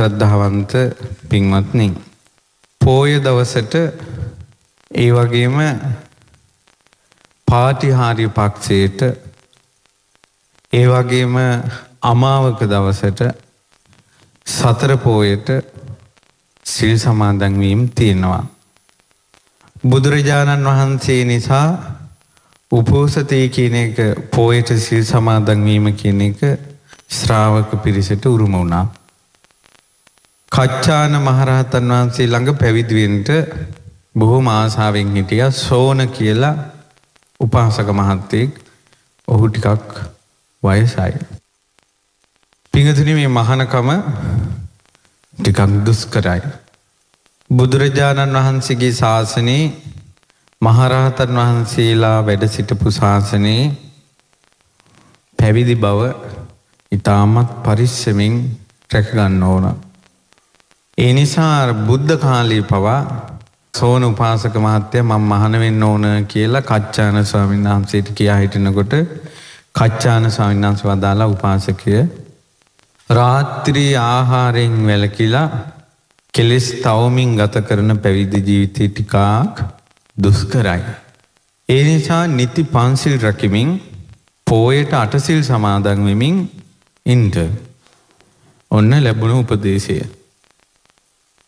ශ්‍රද්ධාවන්ත පින්වත්නි. පෝය දවසට ඒ වගේම පාටිහාරි පක්ෂයට ඒ වගේම අමාවක දවසට සතර පෝයට සිල් සමාදන්වීම් තියෙනවා. බුදුරජාණන් වහන්සේ නිසා උපෝසතය කියන එක පෝයට සිල් සමාදන්වීම කියන එක ශ්‍රාවක පිරිසට උරුම වුණා. කච්චාන මහරහතන් වහන්සේ ළඟ පැවිදිවෙන්ට බොහෝ ආසාාවෙන් හිටිය සෝන කියලා උපාසක මහත්තයෙක් ඔහු ටිකක් වයසයි. පිඟතුනි මේ මහනකම ටිකක් දුස් කරයි. බුදුරජාණන් වහන්සේගේ ශාසනයේ මහරහතන් වහන්සේලා වැඩ සිටපු ශාසනයේ පැවිදි බව ඉතාමත් පරිස්සමින් රැකගන්න ඕන. ඒ නිසා බුද්ධ කාලී පවා සෝන උපාසක මහත්තය මං මහන වෙන්න ඕන කියලා කච්චාන ස්වාමීන් වහන්සේට කියා හිටනකොට කච්චාන ස්වාමීන් වහන්සේ වදාලා උපාසකය රාත්‍රී ආහාරයෙන් වැළකිලා කෙලෙස් තවමින් ගත කරන පැවිදි ජීවිතය ටිකක් දුෂ්කරයි. ඒ නිසා නිති පන්සිල් රකිමින් පෝයට අටසිල් සමාදන් වෙමින් ඉන්ට ඔන්න ලැබුණු උපදේශය.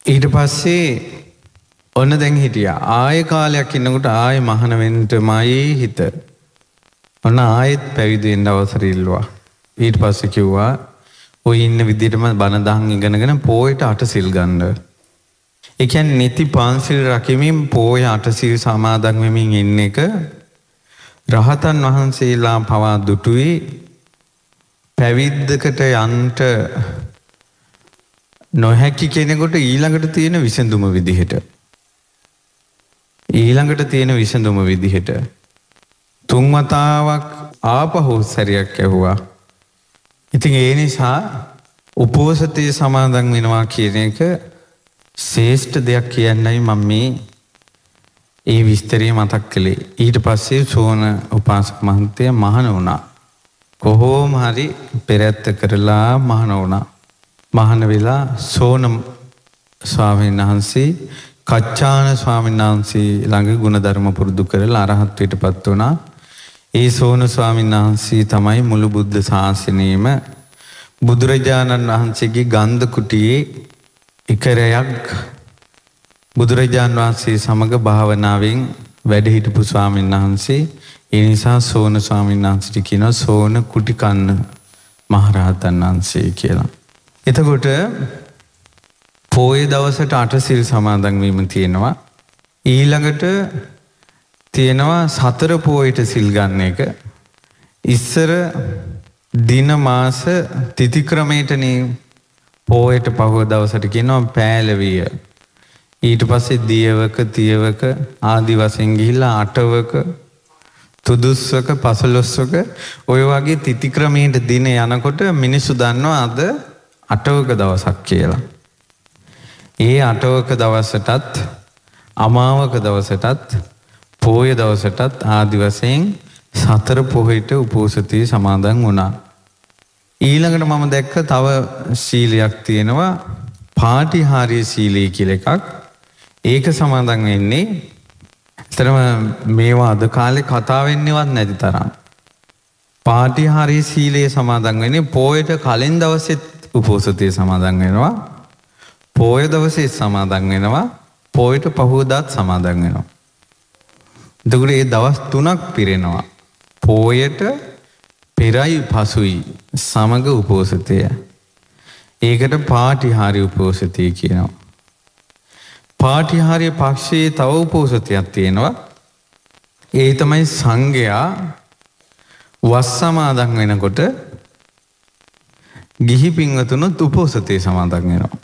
ඊට පස්සේ ඔන්න දැන් හිටිය. ආය කාලයක් ඉන්නකොට ආය මහනවෙන්ට මයේ හිත. ඔන්න ආයෙත් පැවිදිෙන්ට අවසරල්වා ඊට පස්ස කිව්වා ඔය ඉන්න විදිටම බණදහන් ඉගෙනගෙන පෝයට අට සිල් ගණ්ඩ. එකැන් නිති පන්සිල් රකිමින් පෝය අටසිල් සමාදන් වෙමින් ඉන්න එක රහතන් වහන්සේලා පවා දුටුවේ පැවිද්දකට යන්ට නොහැකි කෙනෙකොට ඊළඟට තියෙන විසඳුම විදිහට. ඊළඟට තියෙන විසඳුම විදිහට. තුන්වතාවක් ආපහු සැරියක් ඇහුවා. ඉතින් ඒ නිසා උපෝසතය සමාදන් වෙනවා කියන එක ශේෂ්ඨ දෙයක් කියන්නයි මම මේ ඒ විස්තරය මතක් කළේ. ඊට පස්සේ සෝන උපාසක මහන්තය මහන වුණා. කොහෝම හරි පෙරැත්ත කරලා මහන වුණා. මහන වෙලා සෝන ස්වාමීන් වහන්සේ කච්චාන ස්වාමීන් වහන්සේ ළඟ ගුණධර්ම පුරුදු කරලා අරහත්වයට පත් වුණා. ඒ සෝන ස්වාමීන් වහන්සේ තමයි මුළු බුද්ධ ශාසනයේම බුදුරජාණන් වහන්සේගේ ගන්ධ කුටියේ එකරයක් බුදුරජාණන් වහන්සේ සමග භාවනාවෙන් වැඩ හිටපු ස්වාමීන් වහන්සේ ඒ නිසා සෝන ස්වාමීන් වහන්සේට කියනවා සෝන කුටිකන්න මහරහතන් වහන්සේ කියලා. එතකොට පෝය දවසට අටසිල් සමාදන් වීම තියෙනවා. ඊළඟට තියෙනවා සතර පෝයට සිල් ගන්න එක. ඉස්සර දින මාස තිතික්‍රමයටනේ පෝයට පහුව දවසට කියනවා පෑලවිය. ඊට පස්සේ දියවක තියවක ආදි වශයෙන් ගිහිල්ලා අටවක තුදුස්වක පසළොස්වක ඔය වගේ තිතික්‍රමයට දින යනකොට මිනිස්සු දන්නවා අද අටවක දවසක් කියලා. ඒ අටවක දවසටත් අමාවක දවසටත් පෝය දවසටත් ආදි වශයෙන් සතර පොහොයට උපෝසතය සමාදන් වුණා. ඊළඟට මම දැක්ක තව සීලයක් තියෙනවා පාටිහාරිය සීලී කියල එකක් ඒක සමාදන් වෙන්නේ එතරම මේවා අද කාලෙ කතාවෙන්නවත් නැති තරම්. පාටිහාරී සීලයේ සමාදන් වෙන්නේ පෝයට කලින් දවසෙත් උපෝසතය සමාදන් වෙනවා පෝය දවසේ සමාදන් වෙනවා පෝයට පහුවදාත් සමාදන් වෙනවා. දකුට ඒ දවස් තුනක් පිරෙනවා. පෝයට පෙරයි පසුයි සමග උපෝසතය. ඒකට පාටිහාරි උපෝසතය කියනවා. පාටිහාරය පක්ෂයේ තව උපෝසතයක් තියෙනවා. ඒ තමයි සංඝයා වස් සමාදන් වෙනකොට ගිහි පින්වතුනුත් උපෝසතය සමාදන් වෙනවා.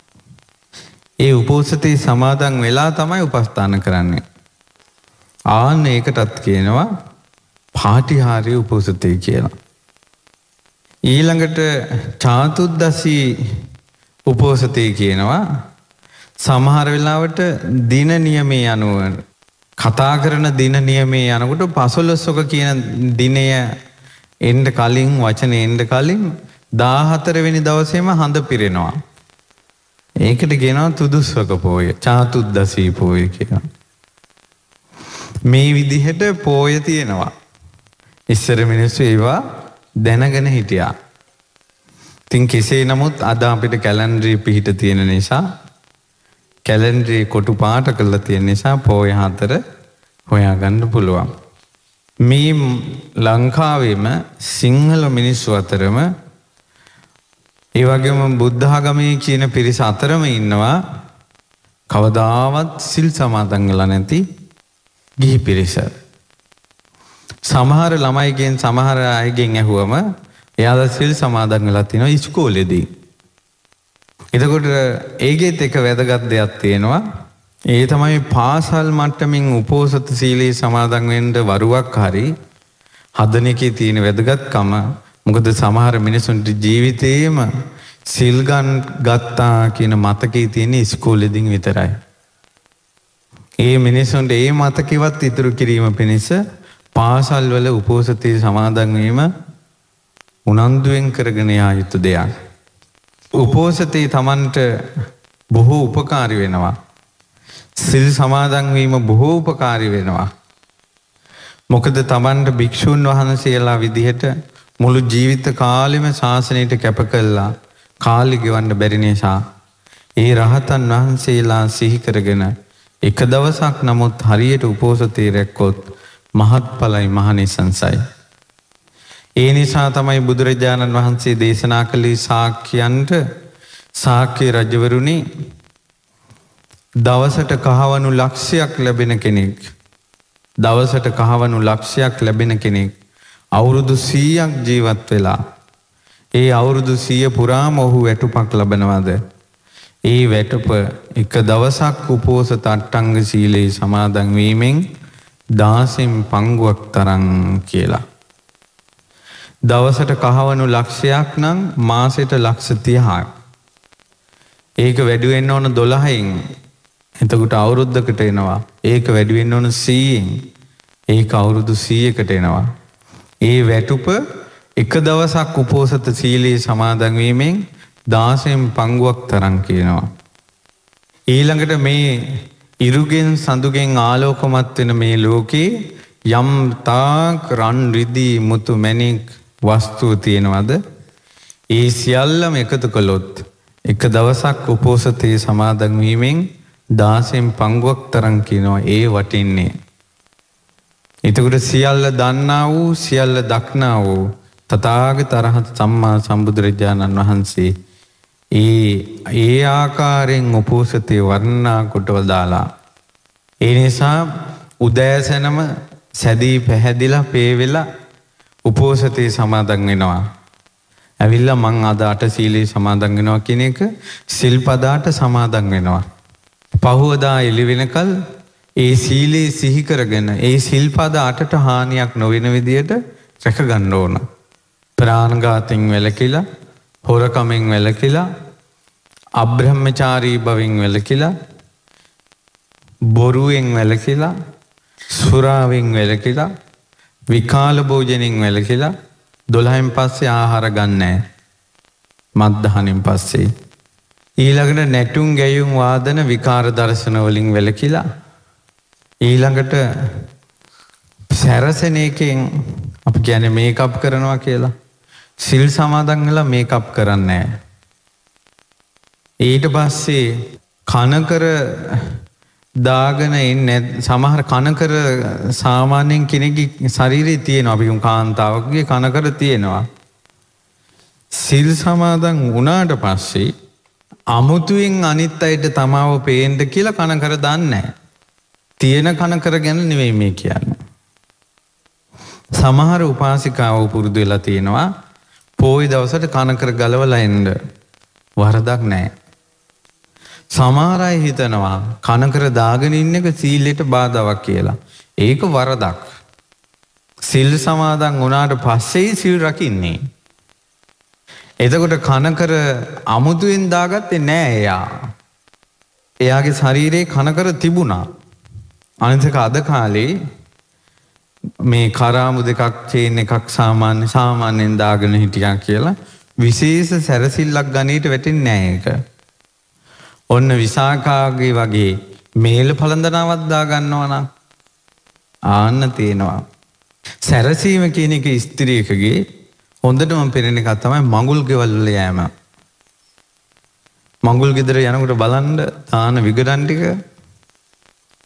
ඒ උපෝසතයේ සමාදන් වෙලා තමයි උපස්ථාන කරන්නේ. ආන්න ඒකටත් කියනවා පාටිහාරය උපෝසතය කියලා. ඊළඟට චාතුද්දසී උපෝසතය කියනවා සමහර වෙලාවට දින නියමේ අනුව කතා කරන දින නියමේ යනකොට පසොලොස්සොක කියන දිනය එන්ඩ කලින් වචන එන්ඩ කලින් දාහතරවෙනි දවසේම හඳ පිරෙනවා. ඒකට ගෙනවා තුදුස්වක පෝය චාතුද්දසී පෝය කියලා. මේ විදිහට පෝය තියෙනවා. ඉස්සර මිනිස්සු ඒවා දැනගෙන හිටියා. තින් කෙසේ නමුත් අද අපිට කැලන්ඩ්‍රී පිහිට තියෙන නිසා කැලන්ඩ්‍රී කොටු පාට කරලා තියෙන නිසා පෝය හතර හොයාගන්න පුළුවන්. මේ ලංකාවේම සිංහල මිනිස්සු අතරම ඒ වගේම බුද්ධාගමේ කියන පිරිස අතරම ඉන්නවා කවදාවත් සිල් සමාදන් වෙලා නැති ගිහි පිරිස. සමහර ළමයිගෙන් සමහර අයගෙන් ඇහුවම එයාලා සිල් සමාදන් වෙලා තිනවා ඉස්කෝලේදී. එතකොට ඒකෙත් එක වැදගත් දෙයක් තියෙනවා. ඒ තමයි පාසල් මට්ටමින් උපෝසත සීලී සමාදන් වෙන්න වරුවක් හරි හදන එකේ තියෙන වැදගත්කම මොකද සමහර මිනිසුන්ට ජීවිතේම සිල්ගන් ගත්තා කියන මතකේ තියෙන ඉස්කෝලෙදින් විතරයි. ඒ මිනිසුන්ට ඒ මතකවත් ඉතුරු කිරීම පිණිස පාසල්වල උපෝසතය සමාදන්වීම උනන්දුවෙන් කරගෙන යා යුතු දෙයක්. උපෝසතයේ තමන්ට බොහෝ උපකාරි වෙනවා. සිල් සමාදන්වීම බොහෝ උපකාරි වෙනවා. මොකද තමන්ට භික්‍ෂූන් වහන්සේලා විදිහට මුළු ජීවිත කාලෙම ශාසනයට කැප කල්ලා කාලි ගෙවන්න බැරි නිසා ඒ රහතන් වහන්සේලා සිහි කරගෙන එක දවසක් නමුත් හරියට උපෝසතේ රැක්කොත් මහත්ඵලයි මහනිසංසයි. ඒ නිසා තමයි බුදුරජාණන් වහන්සේ දේශනා කළේ සාක්‍යයන්ට සාක්‍ය රජවරුණි දවසට කහවනු ලක්ෂයක් ලැබෙන කෙනෙක් දවසට කහවනු ලක්ෂයක් ලැබෙන කෙනෙක් අවුරුදු සීයක් ජීවත් වෙලා. ඒ අවුරුදු සිය පුරාම ඔහු වැටුපක් ලබනවාද. ඒ වැටුප එක දවසක් උපෝසත අට්ටංග සීලයේ සමාදන්වීමෙන් දාසෙන් පංගුවක් තරං කියලා. දවසට කහවනු ලක්ෂයක් නම් මාසෙට ලක්ෂ තියහා. ඒක වැඩුවෙන්න ඕන දොළහයින් එතකුට අවුරුද්ධකට එනවා ඒක වැඩුවෙන්න ඕන සීයෙන් ඒක අවුරුදු සීයකට එනවා. ඒ වැටුප එක දවසක් උපෝසත සීලයේ සමාදන්වීමෙන් දාසයෙන් පංගුවක් තරන් කියනවා. ඊළඟට මේ ඉරුගෙන් සඳුගෙන් ආලෝකමත් වෙන මේ ලෝකේ යම් තාක් රන් රිදී මුතු මැණික් වස්තුව තියෙනවද? ඒ සියල්ලම එකතු කළොත් එක දවසක් උපෝසතේ සමාදන් වීමෙන් 16න් පංගුවක් තරම් කියනවා ඒ වටින්නේ එතකොට සියල්ල දන්නා වූ සියල්ල දක්නා වූ තථාගත අරහත් සම්මා සම්බුදුරජාණන් වහන්සේ ඒ ඒ ආකාරයෙන් උපෝසතේ වර්ණනා කොට වදාලා ඒ නිසා උදෑසනම සැදී පැහැදිලා පේවෙලා උපෝසතේ සමාදන් වෙනවා. ඇවිල්ලා මං අද අට සීලේ සමාදන් වෙනවා කියන එක සිල්පදාට සමාදන් වෙනවා. පහුවදා එළි වෙනකල් ඒ සීලේ සිහි කරගෙන ඒ සිල්පද අටට හානියක් නොවෙන විදියට රැක ගන්න ඕන. ප්‍රාණඝාතෙන් වැළකීලා, හොරකමෙන් වැළකීලා, අබ්‍රහ්මචාරී බවින් වැළකීලා, බොරුවෙන් වැළකීලා, සුරාවෙන් වැළකීලා, විකාල භෝජනෙන් වැළකීලා 12න් පස්සේ ආහාර ගන්නෑ. මත්දහනින් පස්සේ ඊළඟට නැටුම් ගැයුම් වාදන විකාර දර්ශන වලින් වැළකීලා ඊළඟට සැරසෙන එකෙන් අපි කියන්නේ මේකප් කරනවා කියලා. සිල් සමාදන් වෙලා මේකප් කරන්නේ ඊට පස්සේ කනකර දාගෙන ඉන්නේ සමහර කනකර සාමාන්‍යයෙන් කෙනෙක්ගේ ශරීරයේ තියෙනවා අපි කාන්තාවකගේ කනකර තියෙනවා. සිල් සමාදන් වුණාට පස්සේ අමුතුවෙන් අනිත් අයට තමාව පේන්න කියලා කනකර දන්නේ නැහැ. තියෙන කනකර ගැන නෙවෙයි මේ කියන්න. සමහර උපාසිකාව පුරුදු වෙලා තියෙනවා පෝයි දවසට කනකර ගලවලා එන්න වරදක් නැහැ. සමහර අය හිතනවා කනකර දාගෙන ඉන්න එක සීලයට බාධාවක් කියලා. ඒක වරදක්. සිල් සමාදන් වුණාට පස්සේ සිල් රකින්නේ. එතකොට කනකර අමුතුවෙන් දාගත්තේ නෑ එයා. එයාගේ ශරීරයේ කනකර තිබුණා. අනිතක අද කාලේ මේ කරාමු දෙකක් චේන් එකක් සාමාන්‍ය සාමාන්‍යයෙන් දාගෙන හිටියා කියලා විශේෂ සැරසිල්ලක් ගණීට වැටෙන්නේ නැහැ ඒක. ඔන්න විසාකාගේ වගේ මේල් පළඳනාවත්දා ගන්නවනම් ආන්න තියෙනවා. සැරසීම කියන එක ස්ත්‍රියකගේ හොඳටම පෙරෙන එකත් තමයි මඟුල් ගෙවල්ල යෑම. මඟුල් ගෙදර යනකට බලන්ඩ තාන විගඩන්ටික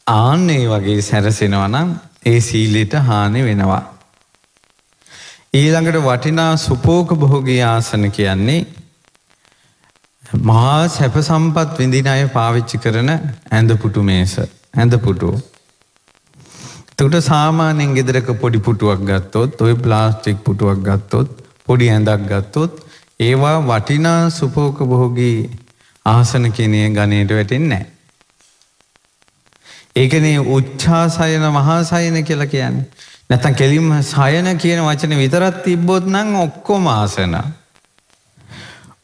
ආන්නේ වගේ සැරසෙනවනම් ඒ සීලයට හානි වෙනවා. ඊළඟට වටිනා සුපෝක බොහෝගේ ආසන කියන්නේ මහා සැප සම්පත් විඳින අය පාවිච්චි කරන ඇඳපුටු මේස ඇඳපුටුව. තුට සාමානෙන් ගෙදරක පොඩි පුටුවක් ගත්තොත් ඔය ප්ලාස්ටික් පුටුවක් ගත්තොත් පොඩි ඇඳක් ගත්තොත් ඒවා වටිනා සුපෝක බොහෝගී ආසන කෙනය ගනයට වැටෙන්නේ. ඒකනේ උච්චාසයන මහාසයන කියලා කියන්නේ. නැතන් කෙලින්ම සයන කියන වචන විතරත් තිබ්බොත් නං ඔක්කොම ආසන.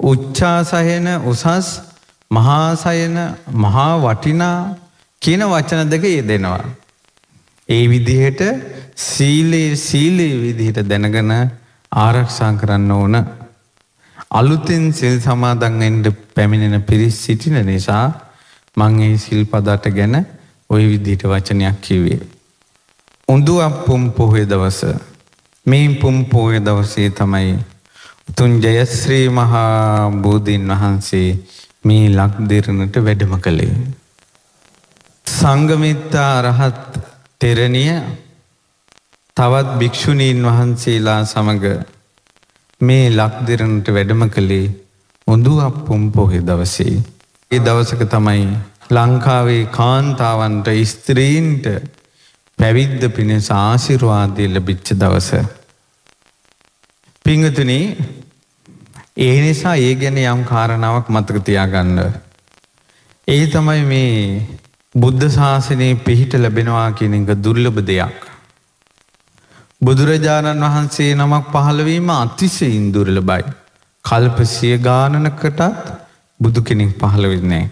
උච්චාසයන උසස් මහාසයන මහා වටිනා කියන වචන දෙක යෙදෙනවා. ඒ විදිහට සීලේ සීලේ විදිහට දැනගෙන ආරක්ෂා කරන්න ඕන. අලුතෙන් සිල් සමාදන් වෙන්න පැමිණෙන පිරිස් සිටින නිසා මං ඒ සිල්පදට ගැන ওই විදිහට වචනයක් කිව්වේ. උඳුවක් පුම් පොහොය දවස මේ පුම් පොහොය දවසේ තමයි උතුම් ජයශ්‍රී මහා බෝධීන් වහන්සේ මේ ලක්දිරණට වැඩම කළේ. සංගමිත්තා රහත් තෙරණිය තවත් භික්‍ෂුණීන් වහන්සේලා සමඟ මේ ලක්දිරණට වැඩම කළේ උඳු අපපුම් පොහෙ දවසේ. ඒ දවසක තමයි ලංකාවේ කාන්තාවන්ට ස්ත්‍රීන්ට පැවිද්ද පිණිස ආශිරවාදය ලැබිච්ච දවස. පිංහතුනී ඒ නිසා ඒ ගැන යම් කාරණාවක් මතක තියාගන්න. ඒ තමයි මේ බුද්ධ ශාසනයේ පිහිට ලැබෙනවා කියන එක දුර්ලභ දෙයක්. බුදුරජාණන් වහන්සේ නමක් පහළවීම අතිශයින් දුර්ලභයි. කල්පසිය ගානනකටත් බුදු කෙනෙක් පහළ වෙන්නේ.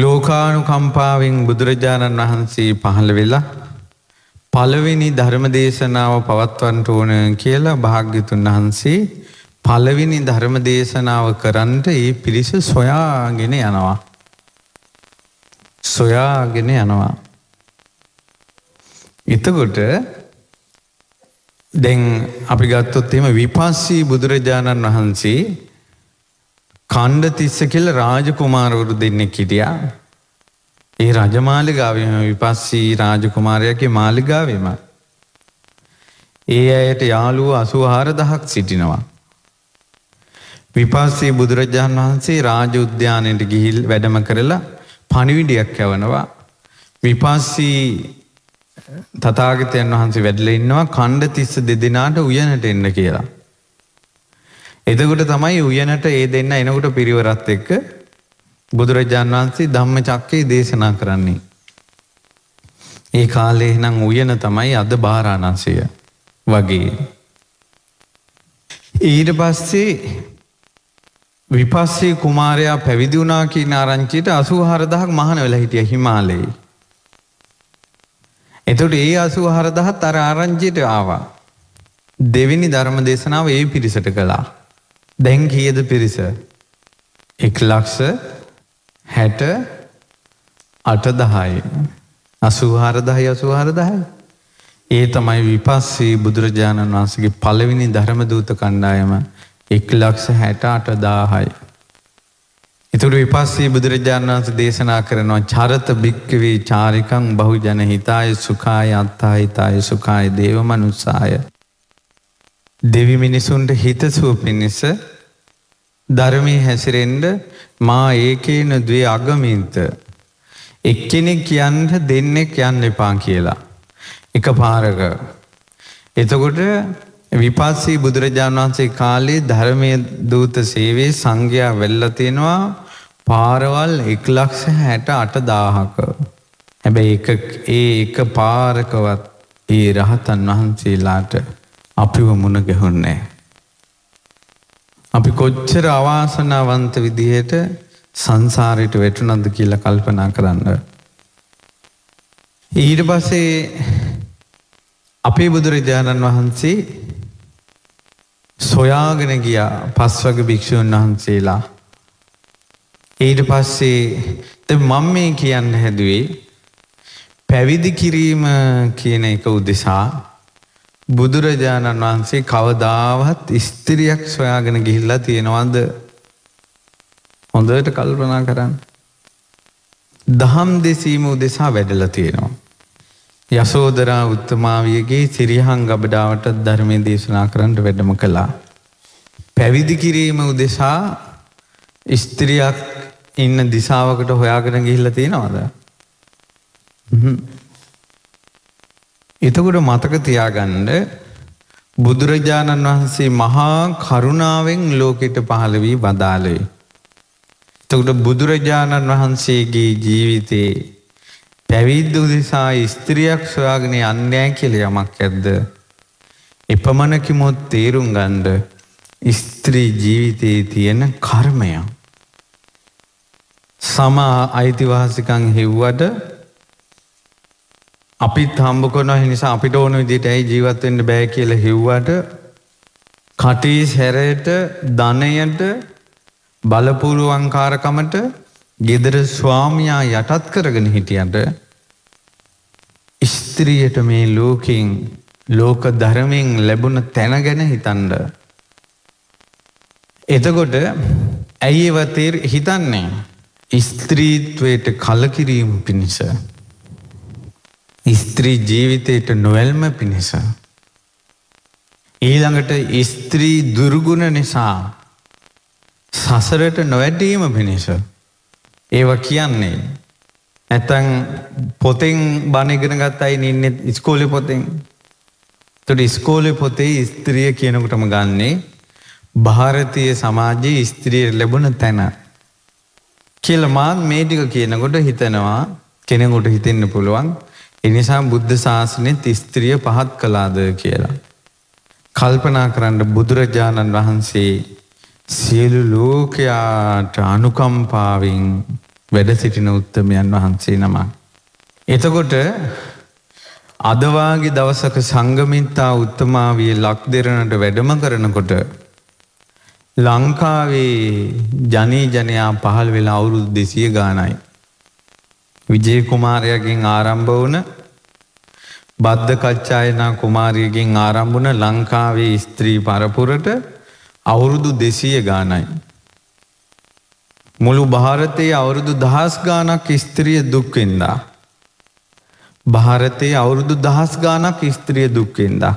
ලෝකානු කම්පාවෙන් බුදුරජාණන් වහන්සේ පහළ වෙලා පළවෙනි ධර්ම දේශනාව පවත්වන්ට ඕන කියලා භාග්‍යතුන් වහන්සේ පළවෙනි ධර්ම දේශනාව කරන්ට ඒ පිරිස සොයාගෙන යනවා. සොයාගෙන යනවා. එතකොට දැන් අපි ගත්තොත් එම විපස්සී බුදුරජාණන් වහන්සේ කණ්ඩ තිස්ස කෙල් රාජකුමාරවරු දෙන්නෙක් හිටියා. ඒ රජමාලිගාවම විපස්සී රාජකුමාරයගේ මාලිගාවම. ඒ අයට යාළුව අසුහාර දහක් සිටිනවා. විපස්සේ බුදුරජාණන් වහන්සේ රාජ උද්‍යානයට ගිහිල් වැඩම කරලා පණිවිඩයක් යවනවා. විපස්සී තතාගතයන් වහන්සේ වැඩල ඉන්නවා කණ්ඩ තිස්ස දෙදෙනාට උයනට එන්න කියලා. එතකොට තමයි උයනට ඒ දෙන්න එනකුට පිරිවරත් එක්ක බුදුරජාණන් වහන්සේ ධම්ම චක්කේ දේශනා කරන්නේ. ඒ කාලේ නම් උයන තමයි අද භාරාණන්සය වගේ. ඊට පස්සේ විපස්සේ කුමාරයා පැවිදි වුණා කියන ආරංචියට අසූ හරදහක් මහන වෙලා හිටිය හිමාලයේ. එතට ඒ අසූ හරදහත් අර ආරංචියට ආවා. දෙවිනි ධර්ම දේශනාව ඒ පිරිසට කළා. දැන් කියද පිරිස. එක් ලක්ෂ හැට අටදහයි. අසූහාරදහයි අසූහාරදහයි. ඒ තමයි විපස්සේ බුදුරජාණන් වහන්සගේ පළවිනි ධර්මදූත කණ්ඩායම එක් ලක්ෂ හැට අටදාහයි. එතුට විපස්සේ බුදුරජාණන් වන්ස දේශනා කරනවා චරත භික්කවේ චාරිකං බහු ජන හිතාය සුකාය අත්තා හිතාය සුකාය දේව මනුත්සාය. දෙවි මිනිසුන්ට හිතසුව පිණිස ධර්මය හැසිරෙන්ඩ මා ඒකේන දේ අගමින්ත එක්කෙනෙක් කියන්න දෙන්නෙක් යන්න එපා කියලා. එක පාරක. එතකොට විපස්සී බුදුරජාණන් වහන්සේ කාලේ ධර්මය දූත සේවේ සංඝයා වෙල්ල තියෙනවා පාරවල් එක් ලක්ෂ හැට අට දාහක. හැබැයි ඒ එක පාරකවත් ඒ රහතන් වහන්සේලාට අපිව මුණ ගැහුන්නේ. අපි කොච්චර අවාසනාවන්ත විදිහට සංසාරයට වැටුනද කියලා කල්පනා කරන්න. ඊට පස්සේ අපේ බුදුරජාණන් වහන්සේ සොයාගෙන ගියා පස්වග භික්‍ෂූන් වහන්සේලා. ඊට පස්සේ මම මේ කියන්න හැදුවේ පැවිදි කිරීම කියන එක උදෙසා බුදුරජාණන් වහන්සේ කවදාවත් ස්ත්‍රියක් සොයාගෙන ගිහිල්ලා තියෙනවද හොඳට කල්පනා කරන්න. දහම් දෙසීම උදෙසා වැඩල තියෙනවා. යසෝදරා උත්තමාවියගේ සිරිහං ගබඩාවට ධර්මය දේශනා කරන්නට වැඩම කළා. පැවිදි කිරීම උදෙසා ස්ත්‍රියක් ඉන්න දිසාවකට හොයාගෙන ගිහිල්ල තියෙනවද. එතකොට මතක තියාගන්න බුදුරජාණන් වහන්සේ මහා කරුණාවෙන් ලෝකෙට පහළ වී වදාළේ. එතකොට බුදුරජාණන් වහන්සේගේ ජීවිතේ පැවිද්ද උදෙසා ස්ත්‍රියක් සොයාගෙන යන්නේ කියලා යමක් ඇද්ද? එපමණකිමුත් තේරුම් ගන්න ස්ත්‍රී ජීවිතයේ තියෙන කර්මය. සම අයිතිවාසිකම් හෙව්වට අපිත් හම්බ කරනවා නිසා අපිට ඕන විදිහට ඇයි ජීවත් වෙන්න බෑ කියලා හිව්වට කටී සැරයට ධනයට බලපුරුවන්කාරකමට ගෙදර ස්වාමියා යටත් කරගෙන හිටියට ස්ත්‍රියට මේ ලෝකෙන් ලෝක ධර්මයෙන් ලැබුණ තැන ගැන හිතන්ඩ. එතකොට ඇයි ඒවතේර් හිතන්නේ ස්ත්‍රීත්වයට කලකිරීම පිණිස ස්ත්‍රී ජීවිතයට නොවැල්ම පිණිස. ඊළඟට ස්ත්‍රී දුර්ගුණ නිසා සසරට නොවැඩීම පිණිස. ඒව කියන්නේ. නැතන් පොතෙන් බණගෙන ගත් අයි ඉන්න ඉස්කෝලි පොතෙන්. තොට ඉස්කෝලි පොතේ ස්ත්‍රිය කියනකටම ගන්නේ භාරතීය සමාජයේ ස්ත්‍රිය ලැබුණ තැන. කියල මාත් මේටික කියනකොට හිතනවා කෙනෙකුට හිතෙන්න පුළුවන් එනිසා බුද්ධ ශාසනයත් ස්ත්‍රිය පහත් කළාද කියලා. කල්පනා කරන්න බුදුරජාණන් වහන්සේ සියලු ලෝකයාට අනුකම්පාවෙන් වැඩ සිටින උත්තමයන් වහන්සේ නමක්. එතකොට අදවාගේ දවසක සංගමිත්තා උත්තමාවිය ලක් දෙරනට වැඩම කරනකොට ලංකාවේ ජනී ජනයා පහළ වෙලා අවුරුදු දෙසිය ගානයි. විජය කුමාරයගෙන් ආරම්භ වන බද්ධ කච්චායනා කුමාරියගෙන් ආරම්භුන ලංකාවේ ස්ත්‍රී පරපුරට අවුරුදු දෙසීය ගානයි. මුළු භාරතයේ අවුරුදු දහස් ගානක් ස්ත්‍රිය දුක්වෙන්දා. භාරතයේ අවුරුදු දහස් ගානක් ස්ත්‍රිය දුක්වෙන්දා.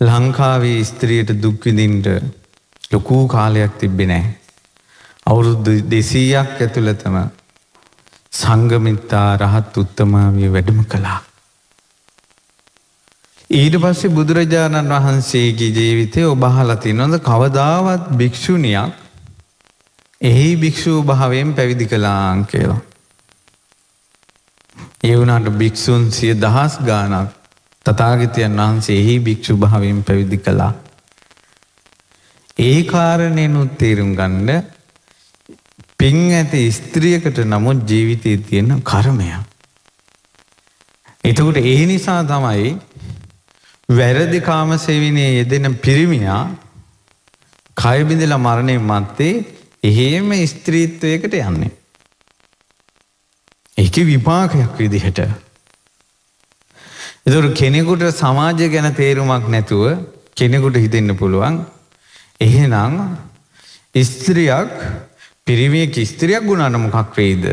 ලංකාවේ ස්ත්‍රියට දුක්විදින්ට ලොකූ කාලයක් තිබෙනෑ. අවුරුදු දෙසීයක් ඇතුළතම සංගමිත්තා රහත් උත්තමාවිය වැඩම කළා. ඊට පස්සේ බුදුරජාණන් වහන්සේගේ ජීවිතය ඔබහලති නොද කවදාවත් භික්‍ෂුණයක් එහි භික්‍ෂූ භාවයෙන් පැවිදි කලාං කියලා. ඒවුනට භික්‍ෂූන් සිය දහස් ගානක් තතාගතයන් වහන්සේ එහි භික්‍ෂු භාවයෙන් පැවිදි කළා. ඒ කාරණයනුත් තේරුම් ගන්න පින් ඇති ස්ත්‍රියකට නමුත් ජීවිතය තියෙන කර්මය. එතකොට ඒ නිසා තමයි වැරදි කාමසෙවිනේ යෙදෙන පිරිමියා කයබිඳල මරණය මත්තේ එහෙම ස්ත්‍රීත්වයකට යන්නේ. එක විපාකයක් විදිහට. එතුර කෙනෙකුට සමාජය ගැන තේරුමක් නැතුව කෙනෙකුට හිතෙන්න පුළුවන් එහෙනම් ස්ත්‍රියක් පිරිමියෙක් ස්ත්‍රියක් ගුණාට මොකක් වෙයිද?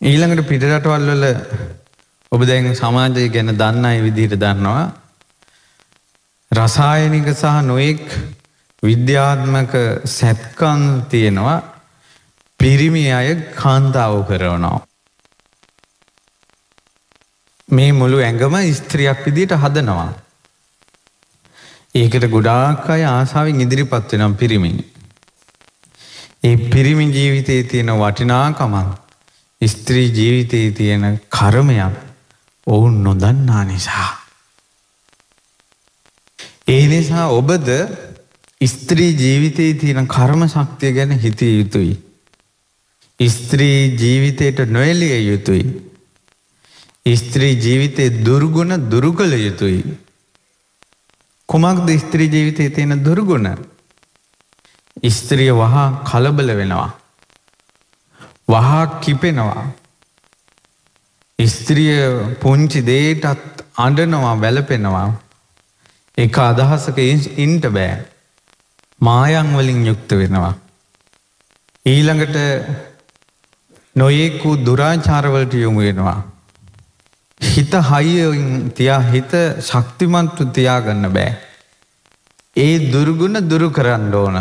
ඊළඟට පිටරටවල් වල ඔබ දැන් සමාජය ගැන දන්න අය විදිහට දන්නවා රසායනික සහ නොයෙක් විද්‍යාත්මක සැත්කම් තියෙනවා පිරිමි අය කාන්තාව කරනවා. මේ මුළු ඇඟම ස්ත්‍රියක් විදිහට හදනවා. ඒකට ගොඩාක් අය ආසාවෙන් ඉදිරිපත් වෙනවා පිරිමිනි. ඒ පිරිමි ජීවිතයේ තියෙන වටිනාකමක් ස්ත්‍රී ජීවිතයේ තියෙන කර්මයක් ඔවුන් නොදන්නා නිසා. ඒ නිසා ඔබද ස්ත්‍රී ජීවිතයේ තියෙන කර්ම ශක්තිය ගැන හිතිය යුතුයි. ස්ත්‍රී ජීවිතයට නොෙලිය යුතුයි. ස්ත්‍රී ජීවිතය දුර්ගුණ දුරු කළ යුතුයි. කුමක්ද ස්ත්‍රී ජීවිතය තියෙන දුර්ගුණ ස්ත්‍රිය වහා කලබල වෙනවා. වහා කිපෙනවා. ස්ත්‍රිය පුංචි දේටත් අඩනවා වැලපෙනවා. එක අදහසක ඉන්ට බෑ. මායං වලින් යුක්ත වෙනවා. ඊළඟට නොයෙකු දුරාචාරවලට යොමු වෙනවා. හිත හයියෙන් තියා හිත ශක්තිමන්තු තියාගන්න බෑ. ඒ දුර්ගුණ දුරු කරන්න ඕන.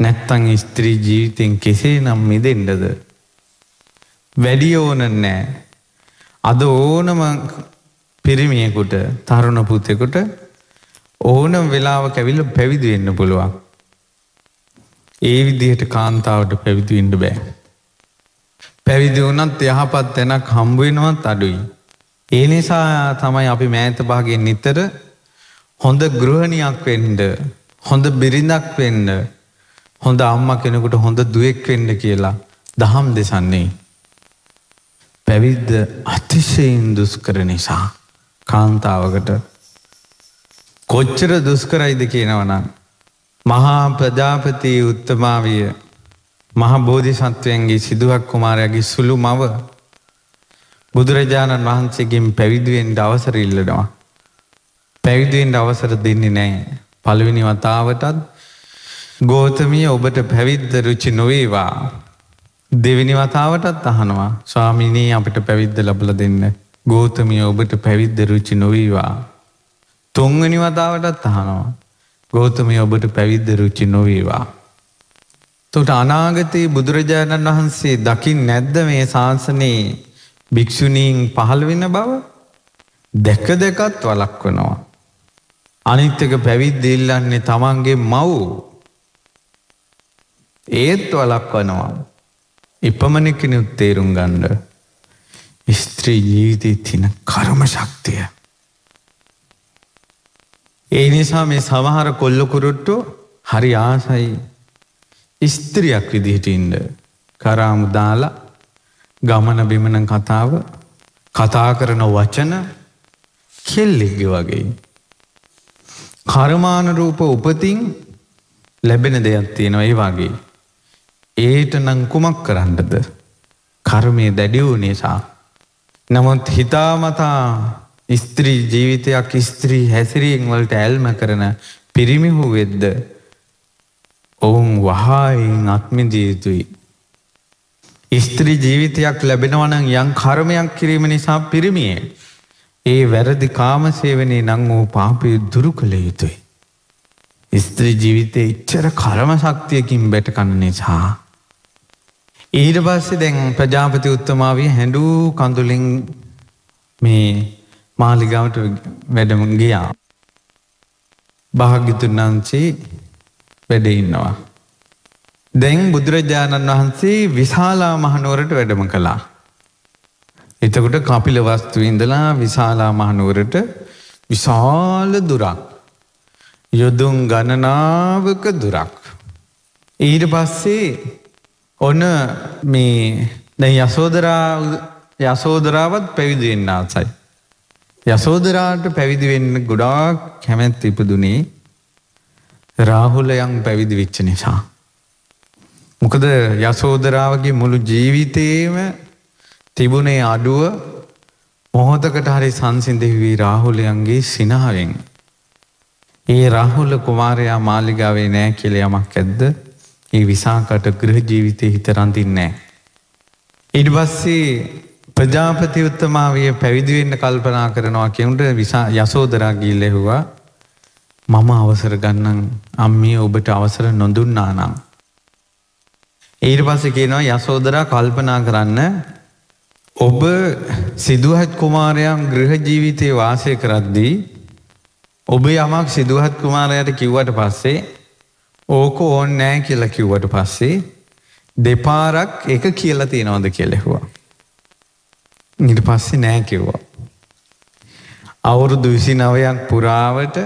නැත්තං ස්ත්‍රී ජීවිතෙන් කෙසේ නම් මිදෙන්ඩද. වැඩි ඕන නෑ. අද ඕනම පිරිමියෙකුට තරුණ පුතෙකුට ඕනම් වෙලාව කැවිල්ල පැවිදි වෙන්න පුළුවන්. ඒ විදිහට කාන්තාවට පැවිදිවෙන්න බෑ. පැවිදි වනත් යහපත් තැනක් හම්බුවෙනවත් අඩුයි. ඒ නිසා තමයි අපි මෑත භාගෙන් නිතර හොඳ ගෘහණයක් වෙන්ඩ හොඳ බිරිඳක් වෙන්න හොඳ අම්ම කෙනෙකුට හොඳ දුවෙක් වෙන්න කියලා දහම් දෙසන්නේ. පැවිද්ද අතිශයෙන් දුස්කර නිසා කාන්තාවකට කොච්චර දුස්කරයිද කියනවනම්. මහා ප්‍රජාපති උත්තමාවිය මහ බෝධිසත්වයන්ගේ සිදුවක් කුමාරයගේ සුළු මව බුදුරජාණන් වහන්සේගෙන් පැවිදිුවෙන්ට අවසර ඉල්ලනවා. පැවිදිෙන්ට අවසර දෙන්නේ නෑ. පළවෙනි වතාවටත් ගෝතමිය ඔබට පැවිද්ද රුචි නොවේවා. දෙවිනි වතාවටත් අහනවා ස්වාමිනී අපට පැවිද්ද ලබල දෙන්න. ගෝතමිය ඔබට පැවිද්ද රුචි නොවීවා. තුන්වනි වතාවටත් අහනවා. ගෝතමය ඔබට පැවිද්ද රුචි නොවේවා. තොට අනාගතයේ බුදුරජාණන් වහන්සේ දකිින් නැද්ද මේ ශාසනයේ භික්‍ෂුණීන් පහළ වෙන බව දැක දෙකත් වලක් වනවා. අනිත්තක පැවිද්ද ඉල්ලන්නේ තමන්ගේ මව් ඒත් වලක් වනවා. ඉපමණකෙනුත් තේරුම් ගණ්ඩ ස්ත්‍රී ජීවිතය තින කරම ශක්තිය. ඒ නිසා මේ සමහර කොල්ලොකුරුට්ටු හරි ආසයි ස්ත්‍රියක් විදිහට ඉන්ඩ කරාමු දාලා ගමන බිමන කතාව කතා කරන වචන කෙල්ලෙක්ගෙ වගේ. කර්මානරූප උපතින් ලැබෙන දෙයක් තියෙනවා ඒ වගේ. ඒට නං කුමක් කරන්නද කර්මය දැඩිවූ නිසා. නමුත් හිතාමතා ස්ත්‍රී ජීවිතයක් ස්ත්‍රී හැසිරියෙන් වලට ඇල්ම කරන පිරිමිහු වෙද්ද ඔවුන් වහායින් අත්මිදිය යුතුයි. ස්ත්‍රී ජීවිතයක් ලැබෙනවනං යං කර්මයක් කිරීම නිසා පිරිමියේ. ඒ වැරදි කාමසේවනේ නං වූ පාපය දුරු කළ යුතුයි. ස්ත්‍රී ජීවිතය ඉච්චර කරම ශක්තියකින් බැට කන්න නිසා. ඊට පස්සේ දැන් ප්‍රජාපති උත්තමාවී හැඩූ කඳුලින් මේ මාලිගාවට වැඩම ගියා. භාග්‍යතුන් වහන්සේ වැඩ ඉන්නවා. දැන් බුදුරජාණන් වහන්සේ විශාලා මහනුවරට වැඩම කළා. එතකොට කපිල වස්තු ඉඳලා විශාලා මහනුවරට විශාල දුරක්. යොදුන් ගණනාවක දුරක්. ඊට පස්සේ ඔන්න මේ දැ යසෝදරා යසෝදරාවත් පැවිදිෙන් ආසයි. යසෝදරාට පැවිදි වෙන්න ගොඩාක් කැමැත් ඉපදුනේ රාහුලයන් පැවිදි විච්ච නිසා. මොකද යසෝදරාවගේ මුළු ජීවිතේම තිබුණේ අඩුව මොහොතකට හරි සංසිඳෙවී රාහුලයන්ගේ සිනාවෙන්. ඒ රාහුල කුමාරයා මාලිගාවේ නෑ කියල යමක් ඇද්ද ඒ විසාකට ග්‍රහ ජීවිතය හිතරන්තින්නේ. ඉඩ පස්සේ ප්‍රජාපති උත්තමාවිය පැවිදිවෙන්න කල්පනා කරනවා කෙවුට විසා යසෝදරා ගිල්ලෙහුවා මම අවසර ගන්නන් අම්මිය ඔබට අවසර නොදුන්නානම්. ඊට පස්ස කියනවා යසෝදරා කල්පනා කරන්න ඔබ සිදුහත් කුමාරයන් ග්‍රහ ජීවිතය වාසය කරද්දී ඔබ යමක් සිදුහත් කුමාරයට කිව්වට පස්සේ ඕක ඕන් නෑ කියලා කිව්වට පස්සේ දෙපාරක් එක කියලා තියෙනවද කියලෙහවා. ඊට පස්සේ නෑ කිව්වා. අවුරුදු විසි නවයක් පුරාවට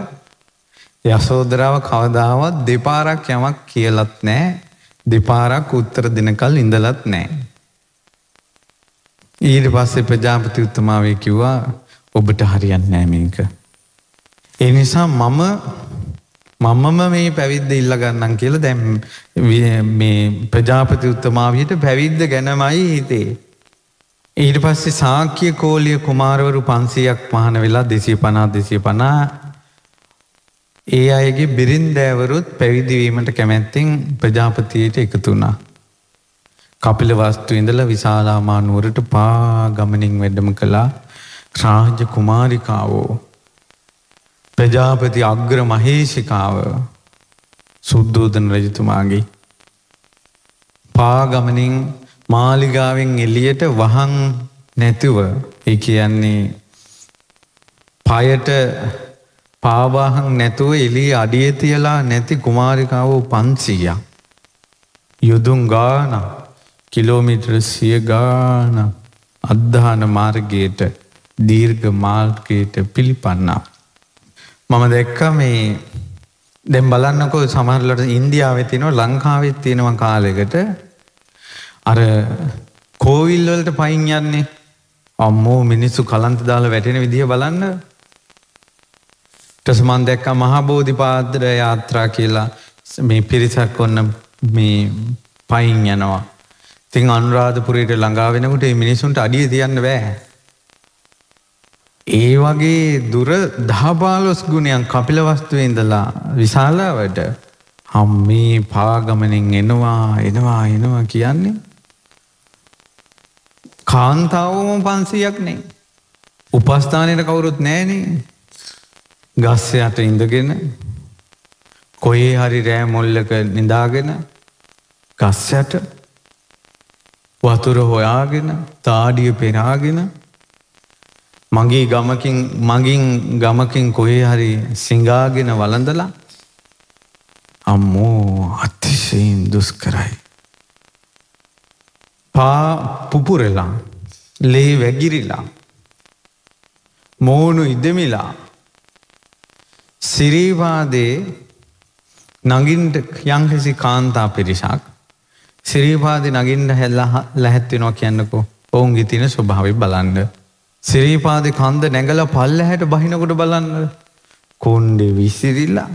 යසෝදරාව කවදාවත් දෙපාරක් යමක් කියලත් නෑ දෙපාරක් උත්තර දෙනකල් ඉඳලත් නෑ. ඊට පස්සේ ප්‍රජාපති උත්තමාවේ කිව්වා ඔබට හරියන්න නෑ මේක. ඒ නිසා මම මමම මේ පැවිද්ද ඉල්ලගන්නම් කියලා දැම් මේ ප්‍රජාපති උත්තමාවියට පැවිද්ද ගැනමයි හිතේ. ඊට පස්සේ සාක්‍ය කෝලිය කුමාරවරු පන්සියක් පහන වෙලා දෙසිය පනා දෙසිය පනා ඒ අයගේ බිරින්දෑවරුත් පැවිදිවීමට කැමැත්තිෙන් ප්‍රජාපතියට එකතුුණා. කපිල වස්තු ඉඳල විශාලාමානුවරට පා ගමනින් වැඩම කළා රාජ කුමාරිකාවෝ. ප්‍රජාපති අග්‍ර මහේෂිකාව සුද්දෝදන රජතුමාගේ. පාගමනින් මාලිගාවෙන් එල්ලියට වහන් නැතිව ඒ කියන්නේ පයට පාවාහන් නැතුව එලි අඩිය තියලා නැති කුමාරිකාවෝ පන්සීයක්. යුදුම් ගාන කිලෝමිටර සිය ගාන අද්ධාන මාර්ගයට දීර්ඝ මාර්ගයට පිළිපන්නා. මම දැක්ක මේ දැම් බලන්නකො සමහරලට ඉන්දියාව තිනව ලංකාවෙත් තියෙනවා කාලෙකට අර කෝවිල්වලට පයින් යන්නේ අම්මෝ මිනිස්සු කලන්ත දාලා වැටෙන විදිහ බලන්න ටසමන් දැක්ක මහබෝධිපාදර යාත්‍රා කියලා මේ පිරිසක් ඔන්න මේ පයින් යනවා. තින් අනුරාධපුරයට ළඟා වෙනකුට මිනිසුන්ට අඩිය තියන්න බෑ. ඒ වගේ දුර දහපාලොස් ගුණයන් කපිලවස්තුව ඉඳලා විශාලාවට හම් මේ පාගමනින් එනවා එනවා එනවා කියන්නේ. කාන්තාවම පන්සියක් නේ. උපස්ථානයට කවුරුත් නෑනේ ගස්ස යට ඉඳගෙන කොයේ හරි රෑ මොල්ලක නිදාගෙන ගස්යට වතුර හොයාගෙන තාඩිය පෙරාගෙන මගේ ගමකින් මගින් ගමකින් කොහේ හරි සිංගාගෙන වලඳලා අම්මෝ අතිශයෙන් දුස් කරයි. පා පුපුරලා ලේ වැගිරිලා මෝනු ඉදමිලා සිරීවාදේ නගින්ට යංකිසි කාන්තා පිරිසක් සිරීපාදි නගින්ට හැල්ල ලැහැත්වෙනවා කියන්නකෝ ඔවුන් ගිතින ස්වභාවි බලන්න. සිරීපාදි කන්ද නැගල පල්ල හැට බහිනකොට බලන්න. කොන්්ඩෙ විසිරිල්ලා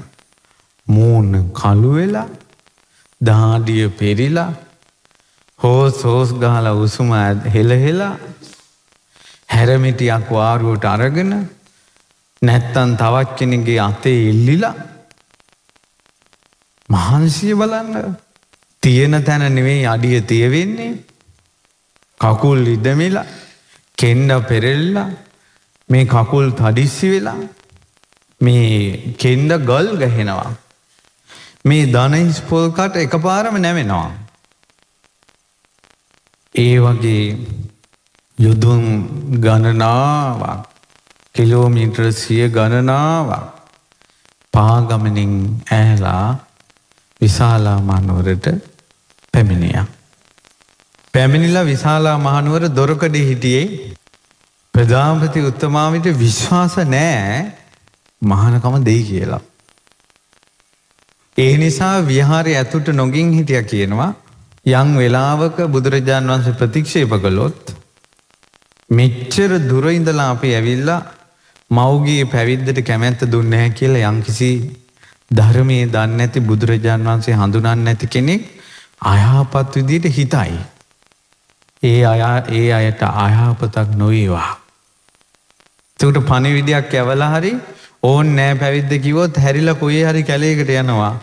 මූන්න කළුවෙලා දාඩිය පෙරිලා හෝස් හෝස් ගහල උසුම හෙළහෙලා හැරමිටියක් වාරුවට අරගෙන නැත්තන් තවත් කෙනෙගේ අතේ එල්ලිලා මහන්සිය බලන්න. තියෙන තැන නෙවෙයි අඩිය තියවෙන්නේ. කකුල් ඉදමිලා කෙන්ඩ පෙරෙල්ලා මේ කකුල් තඩිස්සි වෙලා මේ කෙන්ඩ ගල් ගහෙනවා මේ ධනහිස් පොල්කට එක පාරම නැවෙනවා ඒ වගේ යුදුම් ගණනාවක් කිලෝමීටර් සිය ගණනාවක් පාගමනින් ඇහලා විශාලා මහනුවරට පැමිණිය. පැමිණිලා විශාලා මහනුවර දොරකඩ හිටියේ ප්‍රධාපති උත්තමාවිට විශ්වාස නෑ මහනකම දෙයි කියලා. ඒ නිසා විහාරය ඇතුට නොගින් හිටිය කියනවා යං වෙලාවක බුදුරජාණන් වහන්සේ ප්‍රතික්ෂේප කළොත් මෙච්චර දුරඉඳලා අපි ඇවිල්ලා මවගේ පැවිද්දට කැමැත්ත දුන්නෑ කියලා යම්කිසි ධර්මයේ දන්න ඇති බුදුරජාණන් වහන්සේ හඳුනන්න ඇති කෙනෙක් අයහපත් විදියට හිතයි. ඒ අයා ඒ අයට අයහපතක් නොවේවා. තකට පනිවිඩයක් ඇවලා හරි ඕන් නෑ පැවිද්ද කිවොත් හැරිල කොයේ හරි කැලේකට යනවා.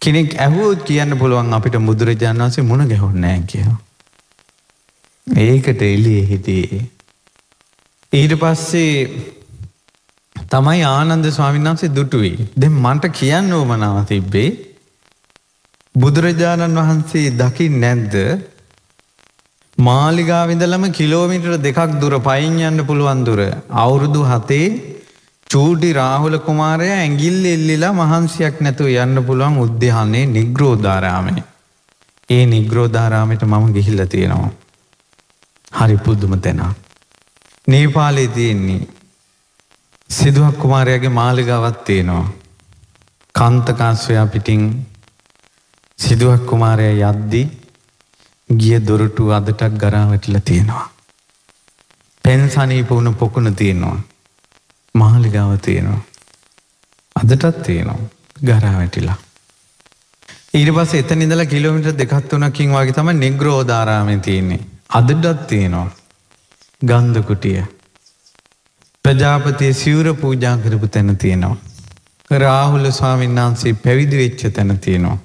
කෙනෙක් ඇහුවෝත් කියන්න පුළුවන් අපිට බුදුරජාණන් වන්සේ මුණ ගැහුන්නෑ කිය. ඒකට එලිය හිටියේ. ඊට පස්සේ තමයි ආනන්ද ස්වාමීන් වහන්සේ දුටුවේ. දැන් මන්ට කියන්න ඕමනාව තිබ්බේ බුදුරජාණන් වහන්සේ දකින් නැද්ද මාලිගාවිඳලම කිලෝමිටර දෙකක් දුර පයින් යන්න පුළුවන් දුර අවුරුදු හතේ චූටි රාහුල කුමාරය ඇගිල් එල්ලිලා මහන්සියක් නැතුව යන්න පුළුවන් උද්‍යාන්නේ නිග්‍රෝධාරාමය. ඒ නිග්‍රෝධාරාමයට මම ගිහිල්ල තියෙනවා. හරි පුද්දුම තැනා. නේපාලේ තියෙන්නේ සිදුවක් කුමාරයාගේ මාලිගාවත් තියෙනවා. කන්තකාස්වයා පිටිං සිදුවක් කුමාරය යද්දි ගිය දොරටු අදටක් ගරාවටල තියෙනවා. පෙන් සනීප වුණ පොකුණ තියෙනවා. මාලිගාව තියෙනවා. අදටත් තියෙනවා. ගරා වැටිලා. ඊට පස්සේ එතන ඉඳලා කිලෝමීටර් දෙකක් තුනකින් වගේ තමයි නිග්‍රෝධාරාමේ තියෙන්නේ. අදටත් තියෙනවා. ගන්ධ කුටිය. ප්‍රජාපතිය සිවුර පූජා කරපු තැන තියෙනවා. රාහුල ස්වාමීන් වහන්සේ පැවිදි වෙච්ච තැන තියෙනවා.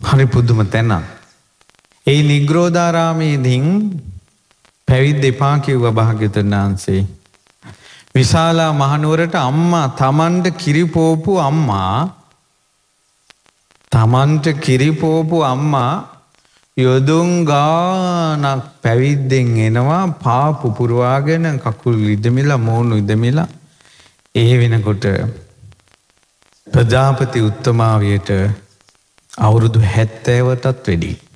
හරි පුදුම තැනක්. ඒ නිග්‍රෝධාරාමේදීන් පැවිද්ද එපා කිව්ව භාග්‍යතුන් වහන්සේ. විශාලා මහනුවරට අම්මා තමන්ට කිරිපෝපු අම්මා තමන්ට කිරිපෝපු අම්මා යොදුන් ගානක් පැවිද්දෙන් එනවා පාපු පුරවාගෙන කකුල් ඉදමිලා මෝනු ඉදමිලා ඒ වෙනකොට ප්‍රජාපති උත්තමාවයට අවුරුදු හැත්තෑවටත් වැඩි.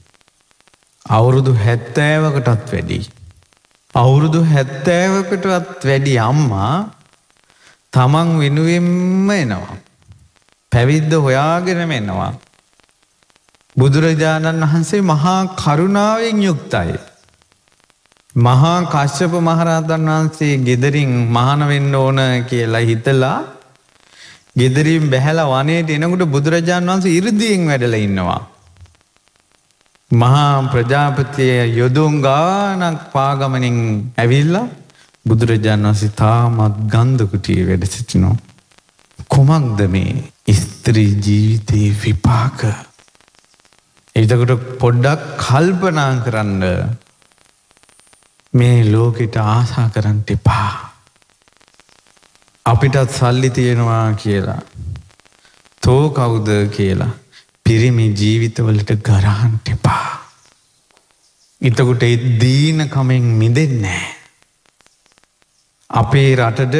අවුරුදු හැත්තෑවකටත් වැඩි. අවුරුදු හැත්තෑවකටත් වැඩි අම්මා තමන් වෙනුවෙන්ම එනවා. පැවිද්ද හොයාගෙනම එනවා. බුදුරජාණන් වහන්සේ මහා කරුණාවෙන් යුක්තයි. මහා කශ්‍යප මහරහතන් වහන්සේ ගෙදරින් මහනවෙන්න ඕන කියලා හිතලා ගෙදරින් බැහැලා වනයට එනකුට බුදුරජාණන් වහන්සේ ඉරදියෙන් වැඩල ඉන්නවා. මහා ප්‍රජාපතිය යොදුම් ගානක් පාගමනින් ඇවිල්ලා බුදුරජාණන් වහන්සේ තාමත් ගන්ධකුටිය වැඩ සිටිනෝ. කුමක්ද මේ ස්ත්‍රී ජීවිතයේ විපාක. එතකොට පොඩ්ඩක් කල්පනා කරන්න මේ ලෝකෙට ආසා කරන්න එපා. අපිටත් සල්ලි තියෙනවා කියලා. තෝ කවුද කියලා පිරිමි ජීවිතවලට ගරහන්ට එපා. ඉතකුට එ දීනකමෙන් මිදෙන්නෑ. අපේ රටට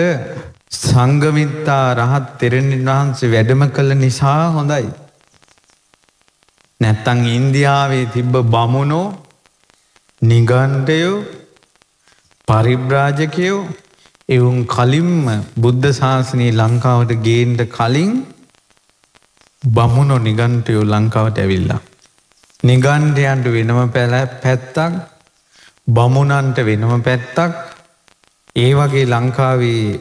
සංගමිත්තා රහත් තෙරණින් වහන්සේ වැඩම කළ නිසා හොඳයි. නැත්තං ඉන්දියාවේ තිබ්බ බමුණෝ නිගන්ඩයෝ පරිබ්‍රාජකයෝ එවුන් කලින්ම බුද්ධ ශාසනී ලංකාවට ගේන්ට කලින් බමුණො නිගන්ටයෝ ලංකාවට ඇවිල්ලා. නිගන්ඩයන්ට වෙනම පැල පැත්තක් බමුණන්ට වෙනම පැත්තක් ඒ වගේ ලංකාවේ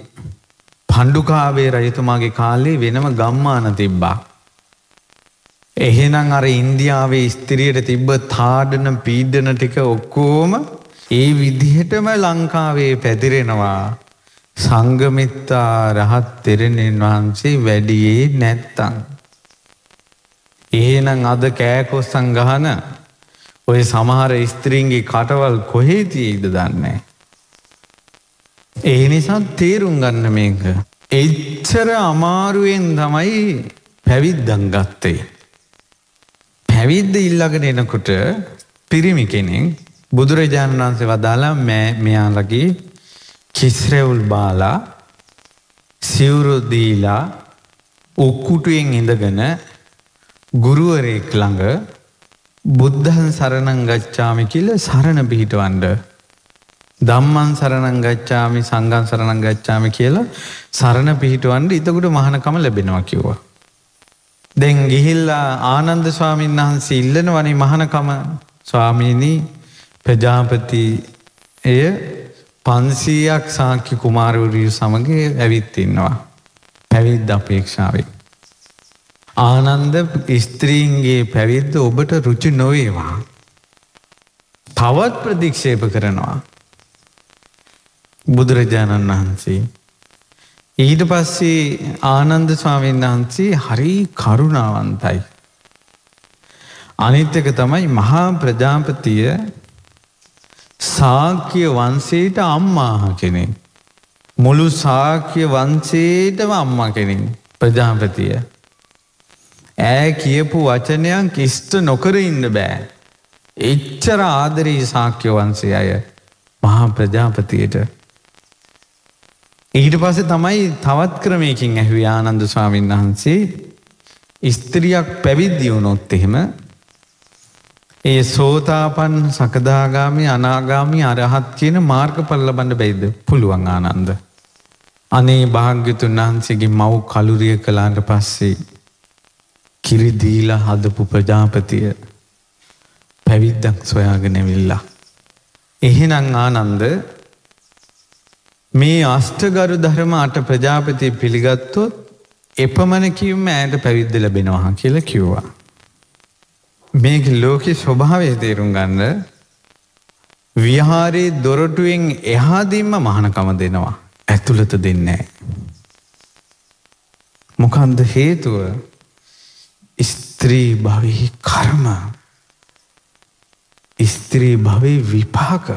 පණ්ඩුකාවේ රජතුමාගේ කාලේ වෙනම ගම්මාන තිබ්බා. එහෙනම් අර ඉන්දියාවේ ස්තිරියට තිබ්බ තාඩන පීඩන ටික ඔක්කෝම ඒ විදිහටම ලංකාවේ පැතිරෙනවා සංගමිත්තා රහත් තෙරණෙන් වහන්සේ වැඩියේ නැත්තං. එහෙනම් අද කෑකොස්සං ගහන ඔය සමහර ස්ත්‍රීන්ගේ කටවල් කොහේතියීද දන්නේ. ඒ නිසා තේරුම් ගන්න මේක. එච්චර අමාරුවෙන් තමයි පැවිද්දන් ගත්තේ. පැවිද්ද ඉල්ලගෙන එනකොට පිරිමි කෙනෙක් බුදුරජාණන් වහන්සේ වදාලා මෙයාලගේ කිස්රෙවුල් බාලා සිවුරුදීලා උක්කුටුවෙන් ඉඳගෙන ගුරුවරයෙක් ළඟ බුද්ධන් සරණං ගච්ඡාමි කියල සරණ පිහිටවන්ඩ දම්මන් සරණං ගච්ඡාමි සංගන් සරණං ගච්ඡාමි කියලා සරණ පිහිටවන්ඩ ඉතකුට මහනකම ලැබෙනවා කිව්වා. දැන් ගිහිල්ලා ආනන්ද ස්වාමීන් වහන්සේ ඉල්ලන වනේ මහනකම ස්වාමීණී ප්‍රජාපති එය පන්සීයක් සාක්‍ය කුමාරවරිය සමඟ ඇවිත් ඉන්නවා. පැවිද්ද අපේක්ෂාවේ. ආනන්ද ස්ත්‍රීන්ගේ පැවිද්ද ඔබට රුචි නොවේවා. තවත් ප්‍රදික්ෂේප කරනවා. බුදුරජාණන් වහන්සේ. ඊට පස්සේ ආනන්ද ස්වාමීන් වහන්සේ හරි කරුණාවන්තයි. අනිත්තක තමයි මහා ප්‍රජාපතිය සාක්‍ය වන්සේට අම්මාහ කෙනෙක්. මුළු සාක්‍ය වන්සේටම අම්මා කෙනින් ප්‍රජාපතිය. ඈ කියපු වචනයක් ඉස්ට නොකර ඉන්න බෑ. එච්චර ආදරී සාක්‍ය වන්සේ අය මහා ප්‍රජාපතියට. ඊට පස්සේ තමයි තවත් ක්‍රමයකින් ඇහුවේ ආනන්ද ස්වාමීන් වහන්සේ ස්ත්‍රියක් පැවිද්දි වුණොත් එහෙම ඒ සෝතාපන් සකදාගාමි අනාගාමි අරහත් කියන මාර්ග පල්ල බඳ බැයිද පුළුවන් ආනන්ද. අනේ භාග්‍යතුන් වහන්සේගේ මව් කළුරිය කලාට පස්සේ කිරිදීල හදපු ප්‍රජාපතිය පැවිද්දක් සොයාගෙනවිල්ලා. එහෙනං ආනන්ද මේ අෂ්ටගරු ධර්ම අට ප්‍රජාපතිය පිළිගත්තොත් එපමණ කිව්ම ඇයට පැවිද්ද ලැබෙනවා කියලා කිව්වා. මේක ලෝකෙ ස්වභාවය තේරුම් ගන්න විහාරයේ දොරටුවෙන් එහාදීම්ම මහනකම දෙනවා. ඇතුළත දෙන්නේ මොකන්ද හේතුව ස්ත්‍රී භවී කර්ම ස්ත්‍රී භවී විපාක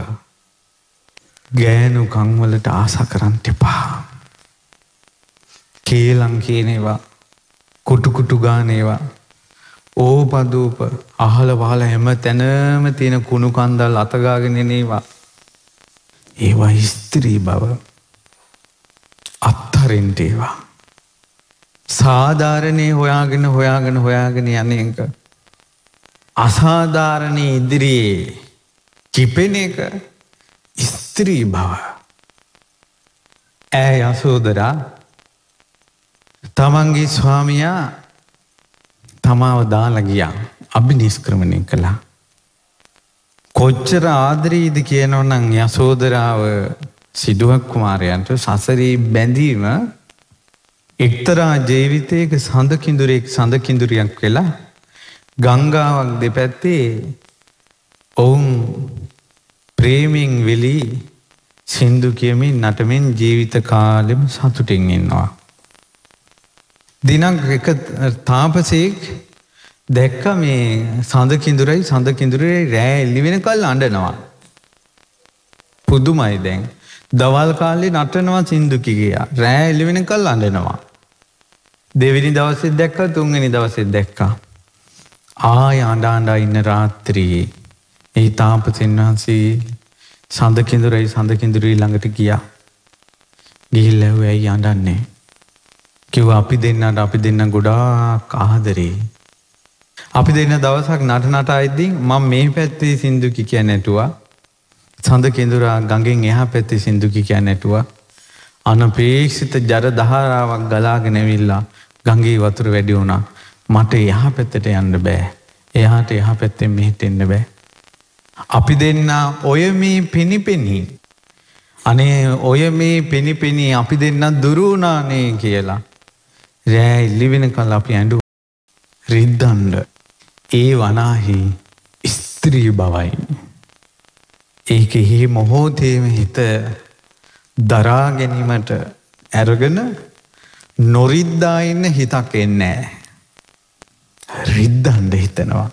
ගෑනු කංවලට ආස කරන්ට එපා. කේලං කියනේවා කුටුකුටු ගානේවා ඕපදූප අහල පහල හැම තැනම තියෙන කුණු කන්දල් අතගාගෙනනේවා. ඒවා ස්ත්‍රී බව අත්තරින්ට ඒවා. සාධාරණය හොයාගෙන හොයාගෙන හොයාගෙන යන එක. අසාධාරණය ඉදිරියේ කිපෙන එක ස්ත්‍රී බව. ඇය යසෝදරා තමන්ගේ ස්වාමියා තමාව දාලා ගියා අභි නිස්ක්‍රමණය කළා. කොච්චර ආදරීද කියනවනම් යසෝදරාව සිදුවක් කුමාරයන්ට සසරී බැඳීම එක්තරා ජීවිතයක සඳකිඳුරෙක් සඳකිඳුරියක් වෙලා ගංගාවක් දෙපැත්තේ ඔවුන් ප්‍රේමින් වෙලී සින්දු කියමින් නටමින් ජීවිත කාලෙම සතුටින් ඉන්නවා. දිනක් එක තාපසයෙක් දැක්ක මේ සඳකිඳුරයි සඳකිඳුරේ රෑ එල්ලි වෙනකල් අඬනවා. පුදුමයි දැන්. දවල් කාලේ නටනවා සින්දුකි ගියා. රෑ එල්ලි වෙනකල් අඬනවා. දෙවෙනි දවසෙත් දැක්කා තුන්වෙනි දවසෙත් දැක්කා. ආය අඬ අඬ ඉන්න රාත්‍රියේ ඒ තාපසයන් වහන්සේ සඳකිඳුරයි සඳකිඳුරී ළඟට ගියා. ගිහිල්ලා ඇයි අඬන්නේ? කිව්ව අපි දෙන්නට අපි දෙන්න ගොඩාක් ආදරේ. අපි දෙන්න දවසක් නට නටා ඉද්දී මම මේ පැත්තේ සින්දු කිය නැටුවා. සඳ කෙඳුරා ගඟෙන් එහා පැත්තේ සින්දු කිය නැටුවා. අනපේක්ෂිත ජර දහරාවක් ගලාගෙන ඇවිල්ලා ගඟේ වතුර වැඩි වුණා. මට එහා පැත්තට යන්න බෑ. එහාට එහා පැත්තෙන් මෙහෙට එන්න බෑ. අපි දෙන්න ඔය මේ පෙනිපෙනී අනේ ඔය මේ පෙනිපෙනී අපි දෙන්න දුරුණානේ කියලා රෑ ඉල්ලි වෙනකල් අපි ඇඩු රිද්දන්ඩ ඒ වනාහි ස්ත්‍රී බවයි. ඒක එහි මොහෝතේම හිත දරාගැනීමට ඇරගෙන නොරිද්දා ඉන්න හිතක් එන්නෑ. රිද්දන්ඩ හිතනවා.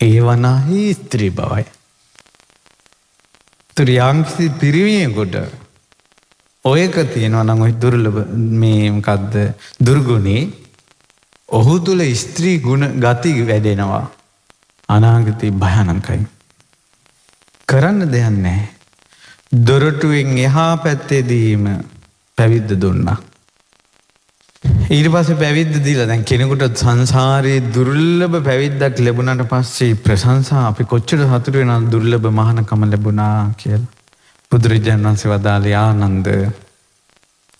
ඒ වනාහි ස්ත්‍රී බවයි. තුරියංකිසි පිරිවියකොට ඔයක තියෙනවා නම් ඔය දුර්ලභ මේ මොකද්ද දුර්ගුණේ ඔහු තුල ස්ත්‍රී ගුණ ගති වැඩෙනවා අනාගතේ භයානකයි කරන්න දෙයක් නැහැ දොරටුවෙන් එහා පැත්තේදීම පැවිද්ද දුන්නා ඊට පස්සේ පැවිද්ද දීලා දැන් කෙනෙකුට සංසාරයේ දුර්ලභ පැවිද්දක් ලැබුණාට පස්සේ ප්‍රශංසා අපි කොච්චර සතුටු වෙනවද දුර්ලභ මහානකම ලැබුණා කියලා බුදුරජාණන් වහන්සේ වදාළේ ආනන්ද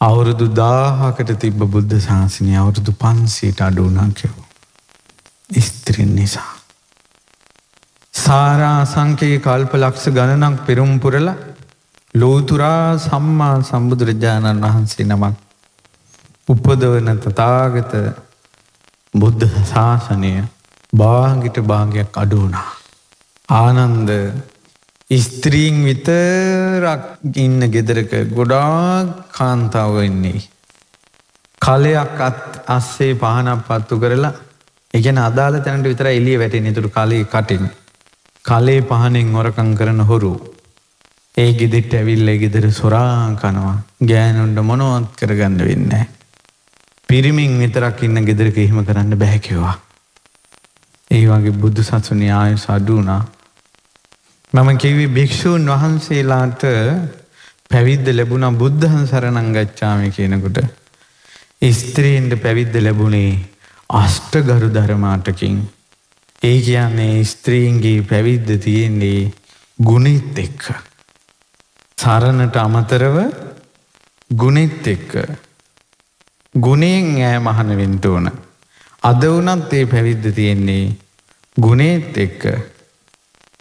අවුරුදු දාහකට තිබ්බ බුද්ධ ශාසනය අවුරුදු පන්සීට අඩුනා කිව්වා. ස්ත්‍රීන් නිසා. සාරා සංකේ කල්ප ලක්ෂ ගණනක් පෙරුම් පුරලා ලෝතුරා සම්මා සම්බුදුරජාණන් වහන්සේ නමක් උපදවන තථාගත බුද්ධ ශාසනය භාගිට භාගයක් අඩු වුණා. ආනන්ද ස්ත්‍රීන් විතරක් ඉන්න ගෙදරක ගොඩාක් කාන්තාව ඉන්නේ. කලයක් අත් අස්සේ පහනක් පත්තු කරලා එකන අදාළ තැනට විතර එලිය වැටෙන තුරු කලේ කටින්. කලේ පහනෙන් හොරකං කරන හොරු. ඒ ගෙදෙට්ට ඇවිල්ල ගෙදර සොරා කනවා ගෑනුන්ට මොනොවත් කරගන්න වෙන්න. පිරිමින් විතරක් ඉන්න ගෙදරක එහෙම කරන්න බැහැකිවා. ඒ වගේ බුදු සසුනි ආයු සඩුනා මම කිව්වේ භික්ෂූන් වහන්සේලාට පැවිද්ද ලැබුණා බුද්ධහන් සරණං ගච්ඡාමි කියනකොට. ස්ත්‍රීන්ට පැවිද්ද ලැබුණේ අෂ්ටගරු ධර්මාටකින්. ඒ කියන්නේ ස්ත්‍රීන්ගේ පැවිද්ද තියෙන්නේ ගුණෙත් එක්ක. සරණට අමතරව ගුණෙත් එක්ක. ගුණයෙන් ඈ මහන වෙන්න ඕන අද වුණත් ඒ පැවිද්ද තියෙන්නේ ගුණෙත් එක්ක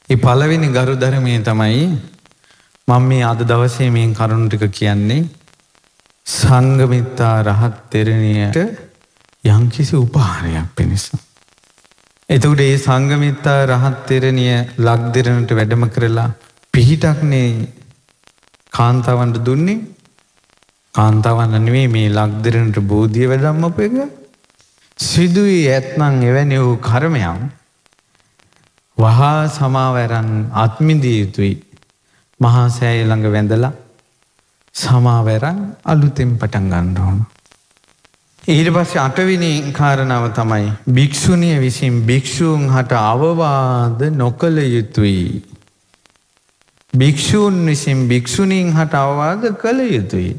ඒ පළවෙනි ගරු ධර්මය තමයි මම මේ අද දවසේ මේ කරුණු ටික කියන්නේ සංගමිත්තා රහත් තෙරණියට යම්කිසි උපහාරයක් පිණිස. එතකට ඒ සංගමිත්තා රහත් තෙරණිය ලක්දෙරනට වැඩම කරලා පිහිටක්නේ කාන්තාවන්ට දුන්නේ කාන්තාවන්න නෙවේ මේ ලක්දරනට බෝධිය වැඩම්මප එක සිදුවී ඇත්නං එවැනි වූ කර්මයන් වහා සමාවැරන් අත්මිදිය යුතුයි මහා සෑය ළඟ වැඳලා සමාවැරන් අලුතෙන් පටන් ගන්න ඕන. ඊට පස්සේ අටවිනි කාරණාව තමයි භික්ෂුණිය විසින් භික්ෂූන් හට අවවාද නොකළ යුතුයි. භික්‍ෂූන් විසින් භික්‍ෂුණීන් හට අවවාද කළ යුතුයි.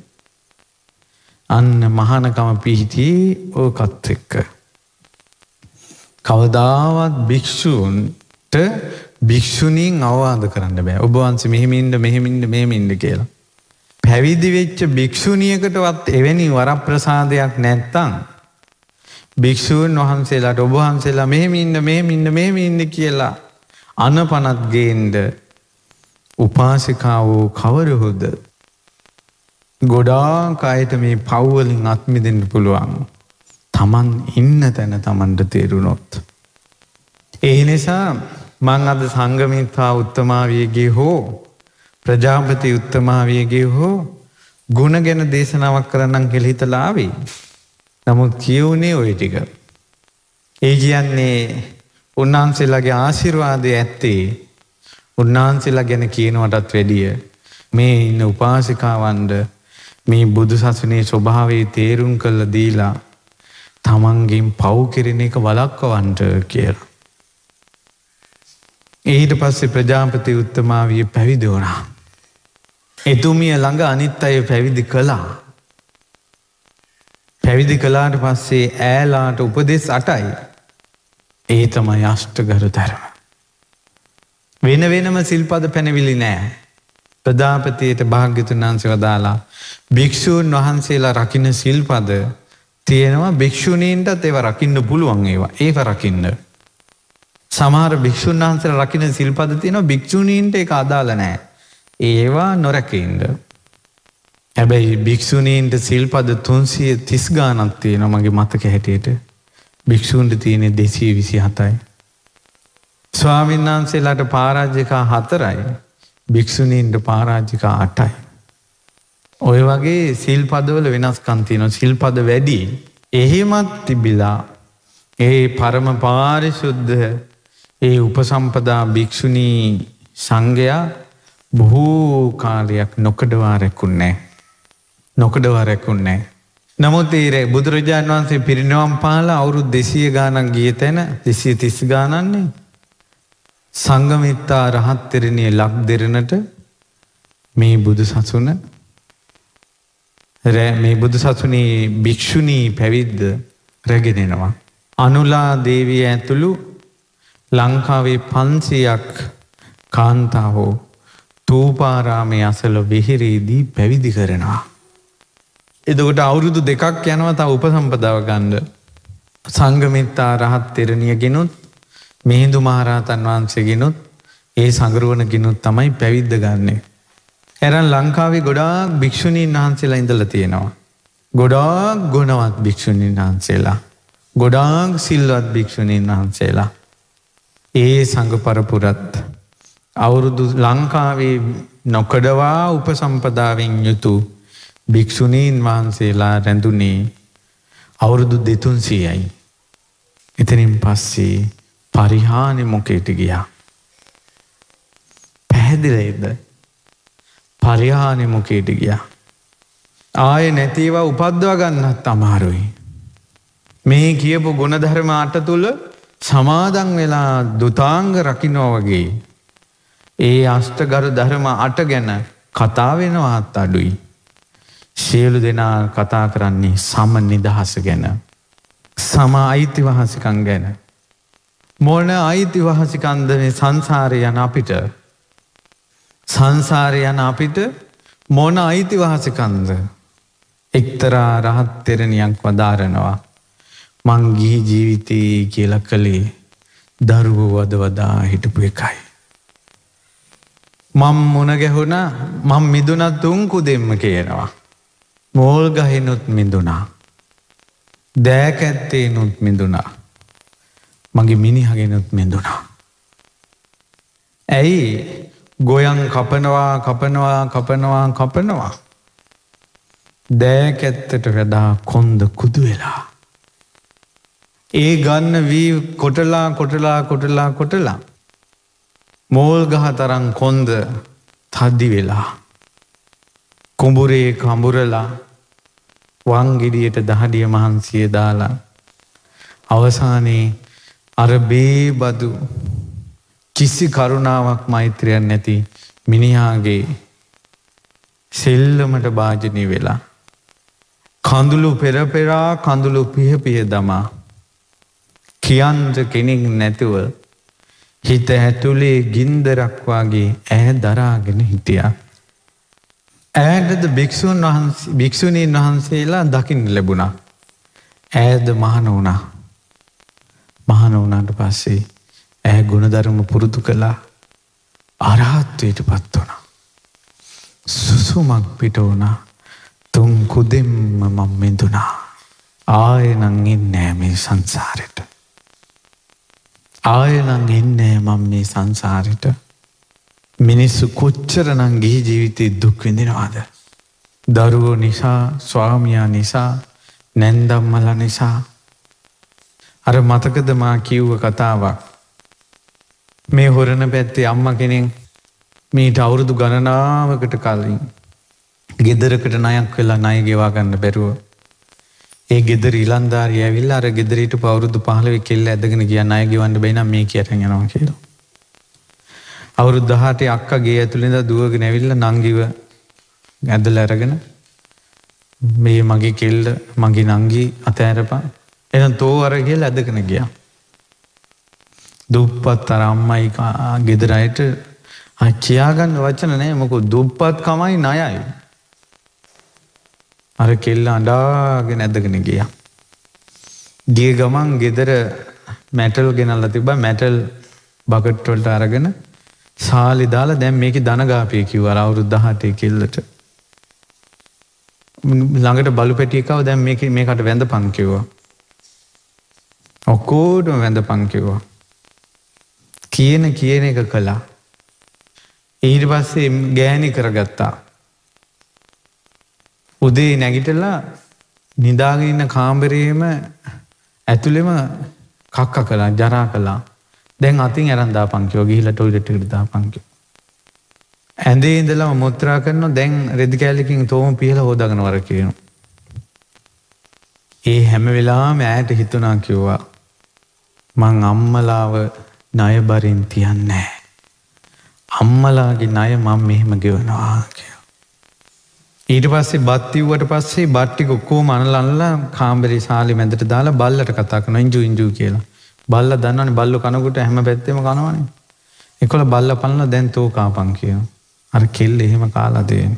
අන්න මහනකම පිහිටියේ ඕකත් එක්ක. කවදාවත් භික්‍ෂූන්ට භික්‍ෂුණීන් අවවාද කරන්න බෑ ඔබවන්ස මෙහෙමින්ට මෙහෙමින්ට මෙහෙමින්ට කියලා. පැවිදි වෙච්ච භික්‍ෂුණියකටවත් එවැනි වරප්‍රසාදයක් නැත්තං. භික්‍ෂූන් වහන්සේලාට ඔබහන්සේලා මෙහෙමින්ට මෙහෙමින්ට මෙහෙමින්ට කියලා අනපනත්ගේන්ඩ උපාසිකාවෝ කවරහුද ගොඩාක් අයට මේ පව්වලින් අත්මිදෙන්ට පුළුවන් තමන් ඉන්න තැන තමන්ට තේරුණොත්. ඒ නිසා මං අද සංගමිතා උත්තමාවියගේ හෝ ප්‍රජාපති උත්තමාවියගේ හෝ ගුණ ගැන දේශනාවක් කරන්නම් කෙළහිතලාවේ. නමුත් කියවුණේ ඔය ටික. ඒ කියන්නේ උන්වහන්සේලාගේ ආශිර්වාදය ඇත්තේ උන්වහන්සේලා ගැන කියනවටත් වැඩිය මේ ඉන්න උපාසිකාවන්ඩ මේ බුදු සසුනේ ස්වභාවේ තේරුම් කල්ල දීලා තමන්ගින් පව් කෙරෙන එක වලක්කවන්ට කියලා. ඊට පස්සේ ප්‍රජාපති උත්තමාවිය පැවිදි වුණා. එතුමිය ළඟ අනිත් අය පැවිදි කළා. පැවිදි කලාට පස්සේ ඈලාට උපදෙස් අටයි. ඒ තමයි අෂ්ටගරු ධර්ම. වෙන වෙනම සිල්පද පැනවිලි නෑ. ප්‍රධාපතියට භාග්‍යතුන් වහන්සේ වදාලා භික්‍ෂූන් වහන්සේලා රකින්න සිල්පද තියෙනවා භික්‍ෂුණීන්ටත් ඒව රකින්න පුළුවන් ඒවා ඒක රකින්න. සමහර භික්‍ෂූන් වහන්සේල රකින සිල්පද තියෙන භික්‍ෂුණීන්ට එක අදාල නෑ. ඒවා නොරැකඉන්ද. හැබැයි භික්‍ෂුණීන්ට සිල්පද තුන්සිය තිස් ගානක් තියෙන මගේ මතක හැටියට භික්‍ෂූන්ට තියෙනෙ දෙසී විසි හතයි. ස්වාමීන් වහන්සේලාට පාරාජ්‍යකා හතරයි භික්‍ෂුණීන්ට පාරාජිකා අටයි. ඔය වගේ සිල්පදවල වෙනස්කන්තියන සිල්පද වැඩි එහෙමත් තිබිලා ඒ පරම පාරිශුද්ධ ඒ උපසම්පදා භික්‍ෂුණී සංඝයා බොහෝ කාලයක් නොකඩවා රැකුන්නේ. නොකඩවා රැකුන්නේ. නමුත් ඒරේ බුදුරජාණන් වහන්සේ පිරිනවම් පාලා අවුරුදු දෙසිය ගානක් ගිය තැන දෙසිය තිස් ගානන්නේ සංගමිත්තා රහත්තරණය ලක් දෙරනට මේ බුදු සසුන මේ බුදු සසුනේ භික්‍ෂුණී පැවිද්ද රැගෙනෙනවා. අනුලා දේවිය ඇතුළු ලංකාවේ පන්සියක් කාන්තාහෝ තූපාරාමය අසල වෙහිරේදී පැවිදි කරනවා. එදකොට අවුරුදු දෙකක් යනවා තා උපසම්පදාව ගණ්ඩ සංගමිත්තා රහත් තෙරණිය ගෙනුත් මිහිඳු මහරහතන් වහන්සේගෙනුත් ඒ සඟරුවන ගෙනුත් තමයි පැවිද්ද ගන්නේ. ඇරන් ලංකාවේ ගොඩාක් භික්‍ෂුණීන් වහන්සේලා ඉඳල තියෙනවා. ගොඩාක් ගුණවත් භික්‍ෂුණීන් වහන්සේලා. ගොඩාක් සිල්වත් භික්‍ෂුණීන් වහන්සේලා. ඒ සඟ පරපුරත් අවුරුදු ලංකාවේ නොකඩවා උපසම්පදාවෙන් යුතු භික්‍ෂුණීන් වහන්සේලා රැඳුනේ අවුරුදු දෙතුන්සියයි. එතනින් පස්සේ පරිහානි මොකේට ගියා. පැහැදිලෙද පරිහානි මොකේට ගියා. ආය නැතිව උපද්වා ගන්නත් අමාරුයි. මේ කියපු ගුණධර්ම අට තුළ සමාදන් වෙලා දුතාංග රකිනෝ වගේ ඒ අෂ්ටගරු ධර්ම අට ගැන කතා වෙනවාත් අඩුයි. සියලු දෙනා කතා කරන්නේ සම නිදහස ගැන. සම අයිතිවහසිකං ගැන. මොන අයිතිවහසිකන්ද මේ සංසාරය යන අපිට සංසාරය යන අපිට මොන අයිතිවහසකන්ද එක්තරා රහත් තෙරණියක් වදාරනවා මං ගිහි ජීවිතයේ කියල කළේ දරුව වද වදා හිටපු එකයි. මං මොන ගැහුණ මං මිදුනත් තුන්කු දෙම්ම කියනවා. මෝල් ගහිනුත් මිදුනා. දෑකැත්තේ නුත් මිදුනා. මගේ මිනිහගෙනුත් මිදුනා. ඇයි ගොයන් කපනවා කපනවා කපනවා කපනවා. දෑකැත්තට වැඩා කොන්ද කුදු වෙලා. ඒ ගන්න වී කොටලා කොටලා කොටලා කොටලා. මෝල් ගහ තරන් කොන්ද තද්දි වෙලා. කුඹුරේ කඹුරලා වංගෙඩියට දහඩිය මහන්සිය දාලා. අවසානයේ අර බේබදු කිසි කරුණාවක් මෛත්‍රයන් නැති මිනිහාගේ සෙල්ලමට භාජනී වෙලා. කඳුළු පෙරපෙරා කඳුළු පිහ පිය දමා කියන්ද කෙනෙක් නැතුව හිත ඇතුළේ ගින්දරක්වාගේ ඇහැ දරාගෙන හිටිය. ඇයටද භික්‍ෂූන් වහන්ස භික්‍ෂුණීන් වහන්සේලා දකිින් ලැබුණා. ඇයද මහන වුණා. මහන වුණට පස්සේ ඇය ගුණධර්ම පුරුදු කළා අරහත්වයට පත් වුණ. සුසුමක් පිට වුණා තුන් කුදෙම්ම මම් මෙදුනා. ආයනං එන්නෑ මේ සංසාරයට. ආයනං එන්නෑ මම මේ සංසාරයට මිනිස්සු කොච්චරනං ගිහි ජීවිතය දුක් විඳිනවාද. දරුවෝ නිසා ස්වාමියා නිසා නැන්දම්මල නිසා අර මතකද මා කිව්ව කතාවක්? මේ හොරණ පැත්තේ අම්ම කෙනෙක් මීට අවුරුදු ගණනාවකට කලින් ගෙදරකට නයක් වෙලා නය ගෙවා ගන්න බැරුව. ඒ ගෙදර ඉලන්දාරය ඇවිල්ලා අර ගෙදරට පවුරුදු පහලව කෙල්ල ඇදගෙන කියන්න අය ගෙවන්න බැනම් මේ කියරන යනවා කියලා. අවුරුද් දහට අක්කගේ ඇතුළෙද දුවග නැවිල්ල නංගිව ඇදල ඇරගෙන මේ මගේ කෙල්ල මගේ නංගී අතෑරපා එන තෝ අරගෙල් ඇදගෙන ගියා. දුප්පත් අර අම්මයි ගෙදරයට කියාගන්න වචන නෑ මොකු දුප්පත් කමයි නයයි. අර කෙල්ල අඩාගෙන ඇදගෙන ගිය. ගිය ගමන් ගෙදර මැටල් ගෙනල්ල තිබ මැටල් බකට්ටොල්ට අරගෙන සාලි දාලා දැම් මේක දනගාපය කිව්ව අවුරුද්ධ හටේ කෙල්ලට. ළඟට බලු පැටියකාව දැම් මේක මේකට වැඳ පංකිව්වා. ඔක්කෝටම වැඳ පංකිව්වා. කියන කියන එක කළා. ඊට පස්සේ ගෑනි කරගත්තා. උදේ නැගිටලා නිදාගන්න කාම්බරයම ඇතුළෙම කක්ක කලා ජරා කලා දැන් අතින් ඇරන්දා පංකයෝ ගිහිල ටොයිලට රිදා පංකෝ. ඇඳේ ඉඳලම මුත්‍රා කරන දැන් රෙදිකෑලිකින් තෝම පිහල හෝදගන වර කියනු. ඒ හැම වෙලාම ඇයට හිතුනා කිව්වා මං අම්මලාව ණයබරින් තියන්නේ. අම්මලාගේ ණය මං මෙහෙම ගෙවනවා කිය. ඊට පස්සේ බත්තිව්වට පස්සේ බට්ටි කොක්කෝ මනලල්ලා කාම්බරි සාලි මැදට දාලා බල්ලට කතා කන ඉංජු ඉංජු කියලා. බල්ල දන්නවන බල්ලු කනකුට හැම පැත්තෙම කනවනේ. එකොළ බල්ල පලන දැන් තෝ කාපන් කිය අර කෙල්ල එහෙම කාලාදයෙන්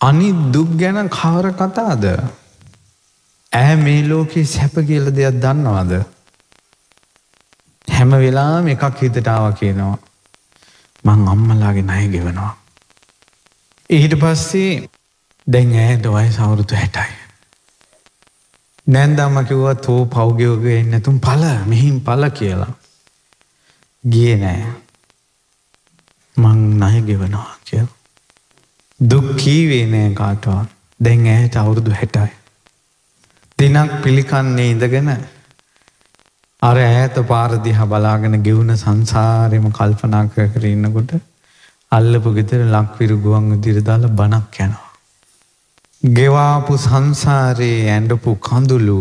අනි දුක් ගැන කවර කතාද? ඇ මේ ලෝකයේ සැප කියල දෙයක් දන්නවාද හැම වෙලාම එකක් හිතටාව කියනවා මං අම්මලාගේ නය ගෙවනවා ඊට පස්සේ දැන් ඇයට වය සවුරුතු හැටයි. නැන්දම්ම කිව්වා තෝ පෞගයෝගය නැතුම් පල මෙහිම් පල කියලා. ගිය නෑ මං නය ගෙවනවා කිය. දුක්කීවේ නෑ කාටවා දැන් ඇයට අවුරුදු හැටයි. දිනක් පිළිකන්නේ ඉඳගෙන අර ඇත පාරදිහ බලාගෙන ගෙවුණ සංසාරයම කල්පනා කර කර ඉන්නකොට අල්ලපු ගෙතර ලක්විරු ගුවන් විදිරදාල බණක් යනවා. ගෙවාපු සංසාරයේ ඇඩපු කඳුළු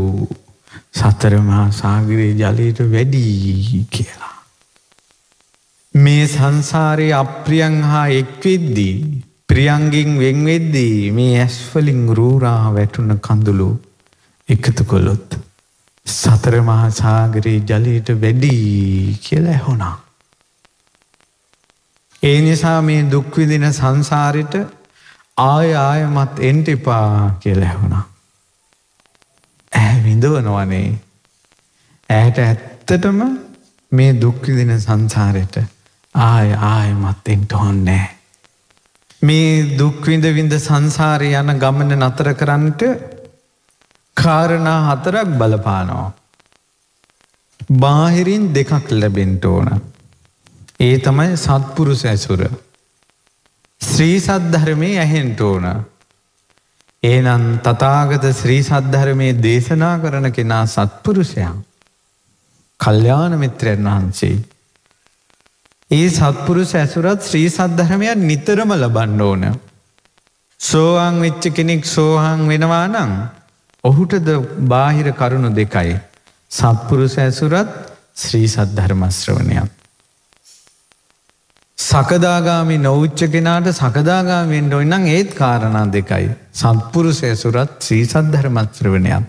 සතරමහා සාගරයේ ජලයට වැඩී කියලා. මේ සංසාරයේ අප්‍රියං හා එක්වෙද්දී ප්‍රියන්ගින් වෙන්වෙද්දී මේ ඇස්වලින් රූරා වැටුන කඳුළු එකතු කොළොත් සතරමහා සාගරයේ ජලයට වැඩී කියලා ඇහුණා. ඒ නිසා මේ දුක්විදින සංසාරිට ආය ආයමත් එන්ට එපා කියල ඇහුණා. ඇහැ විඳවනවනේ ඇයට ඇත්තටම මේ දුක්විදින සංසාරයට ආය ආයමත් එන්ට හොන්නෑ. මේ දුක්විඳ විඳ සංසාරය යන ගමන නතර කරන්නට කාරණා හතරක් බලපානවා. බාහිරින් දෙකක් ලැබෙන්ට ඕන. ඒ තමයි සත්පුරුස ඇසුර. ශ්‍රී සද්ධර්මය ඇහෙන්ට ඕන. ඒනන් තතාගත ශ්‍රී සද්ධර්මය දේශනා කරන කෙනා සත්පුරුෂයන්. කල්්‍යාන මිත්‍රයන් වහන්සේ. ඒ සත්පුරුෂ ඇසුරත් ශ්‍රී සද්ධහමයක් නිතරම ලබන්න ඕන. සෝවාන් වෙච්ච කෙනෙක් සෝහන් වෙනවා නං ඔහුටද බාහිර කරුණු දෙකයි. සත්පුරුෂ ඇසුරත් ශ්‍රී සද්ධර්මශ්‍රවනයක්. සකදාගාමි නොෞච්ච කෙනාට සකදාගාමෙන්ට ඔන්නන් ඒත් කාරණා දෙකයි. සත්පුරුෂ ඇසුරත් ශ්‍රී සද්ධර්මත්‍රවනයක්.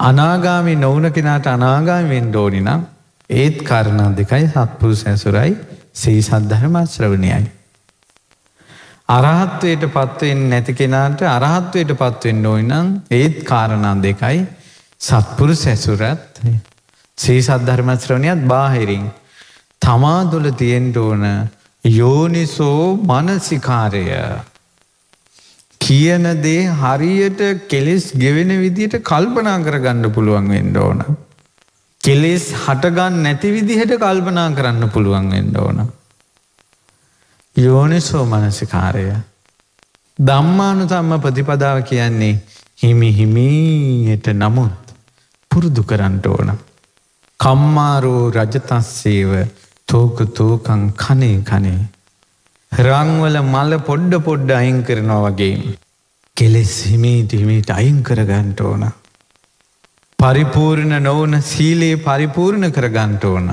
අනාගාමි නොවන කෙනාට අනාගාමෙන්ට ඕනිනම් ඒත් කරණා දෙකයි සත්පුරු සැසුරයි සේ සද්ධහම ශ්‍රවණයයි. අරහත්වයට පත්වෙන් නැති කෙනාට අරහත්වයට පත්වෙන්න ඕයිනම් ඒත් කාරණා දෙකයි සත්පුරු සැසුරත් සේ සද්ධර්මශ්‍රවණයත් බාහිරින් තමා දුළ තියෙන්ට ඕන යෝනිසෝ මනසිකාරය කියන දේ හරියට කෙලෙස් ගෙවෙන විදියට කල්පනා කරගන්න පුළුවන් වෙන්න ඕන. කෙලෙස් හටගන්න නැති විදිහට කල්පනා කරන්න පුළුවන් වෙන්න ඕන. යෝනිසෝ මනසිකාරය. දම්මානු තම්ම ප්‍රතිපදාව කියන්නේ හිමි හිමීයට නමුත් පුරුදු කරන්නට ඕන. කම්මාරෝ රජතස්සේව තෝක තෝකං කනේ කනේ. රංවල මල පොඩ්ඩ පොඩ්ඩ අයින් කරනවා වගේ. කෙලෙස් හිමීට හිමීට අයින් කරගන්නට ඕනා. පරිපූර්ණ නොවන සීලයේ පරිපූර්ණ කරගන්ට ඕන.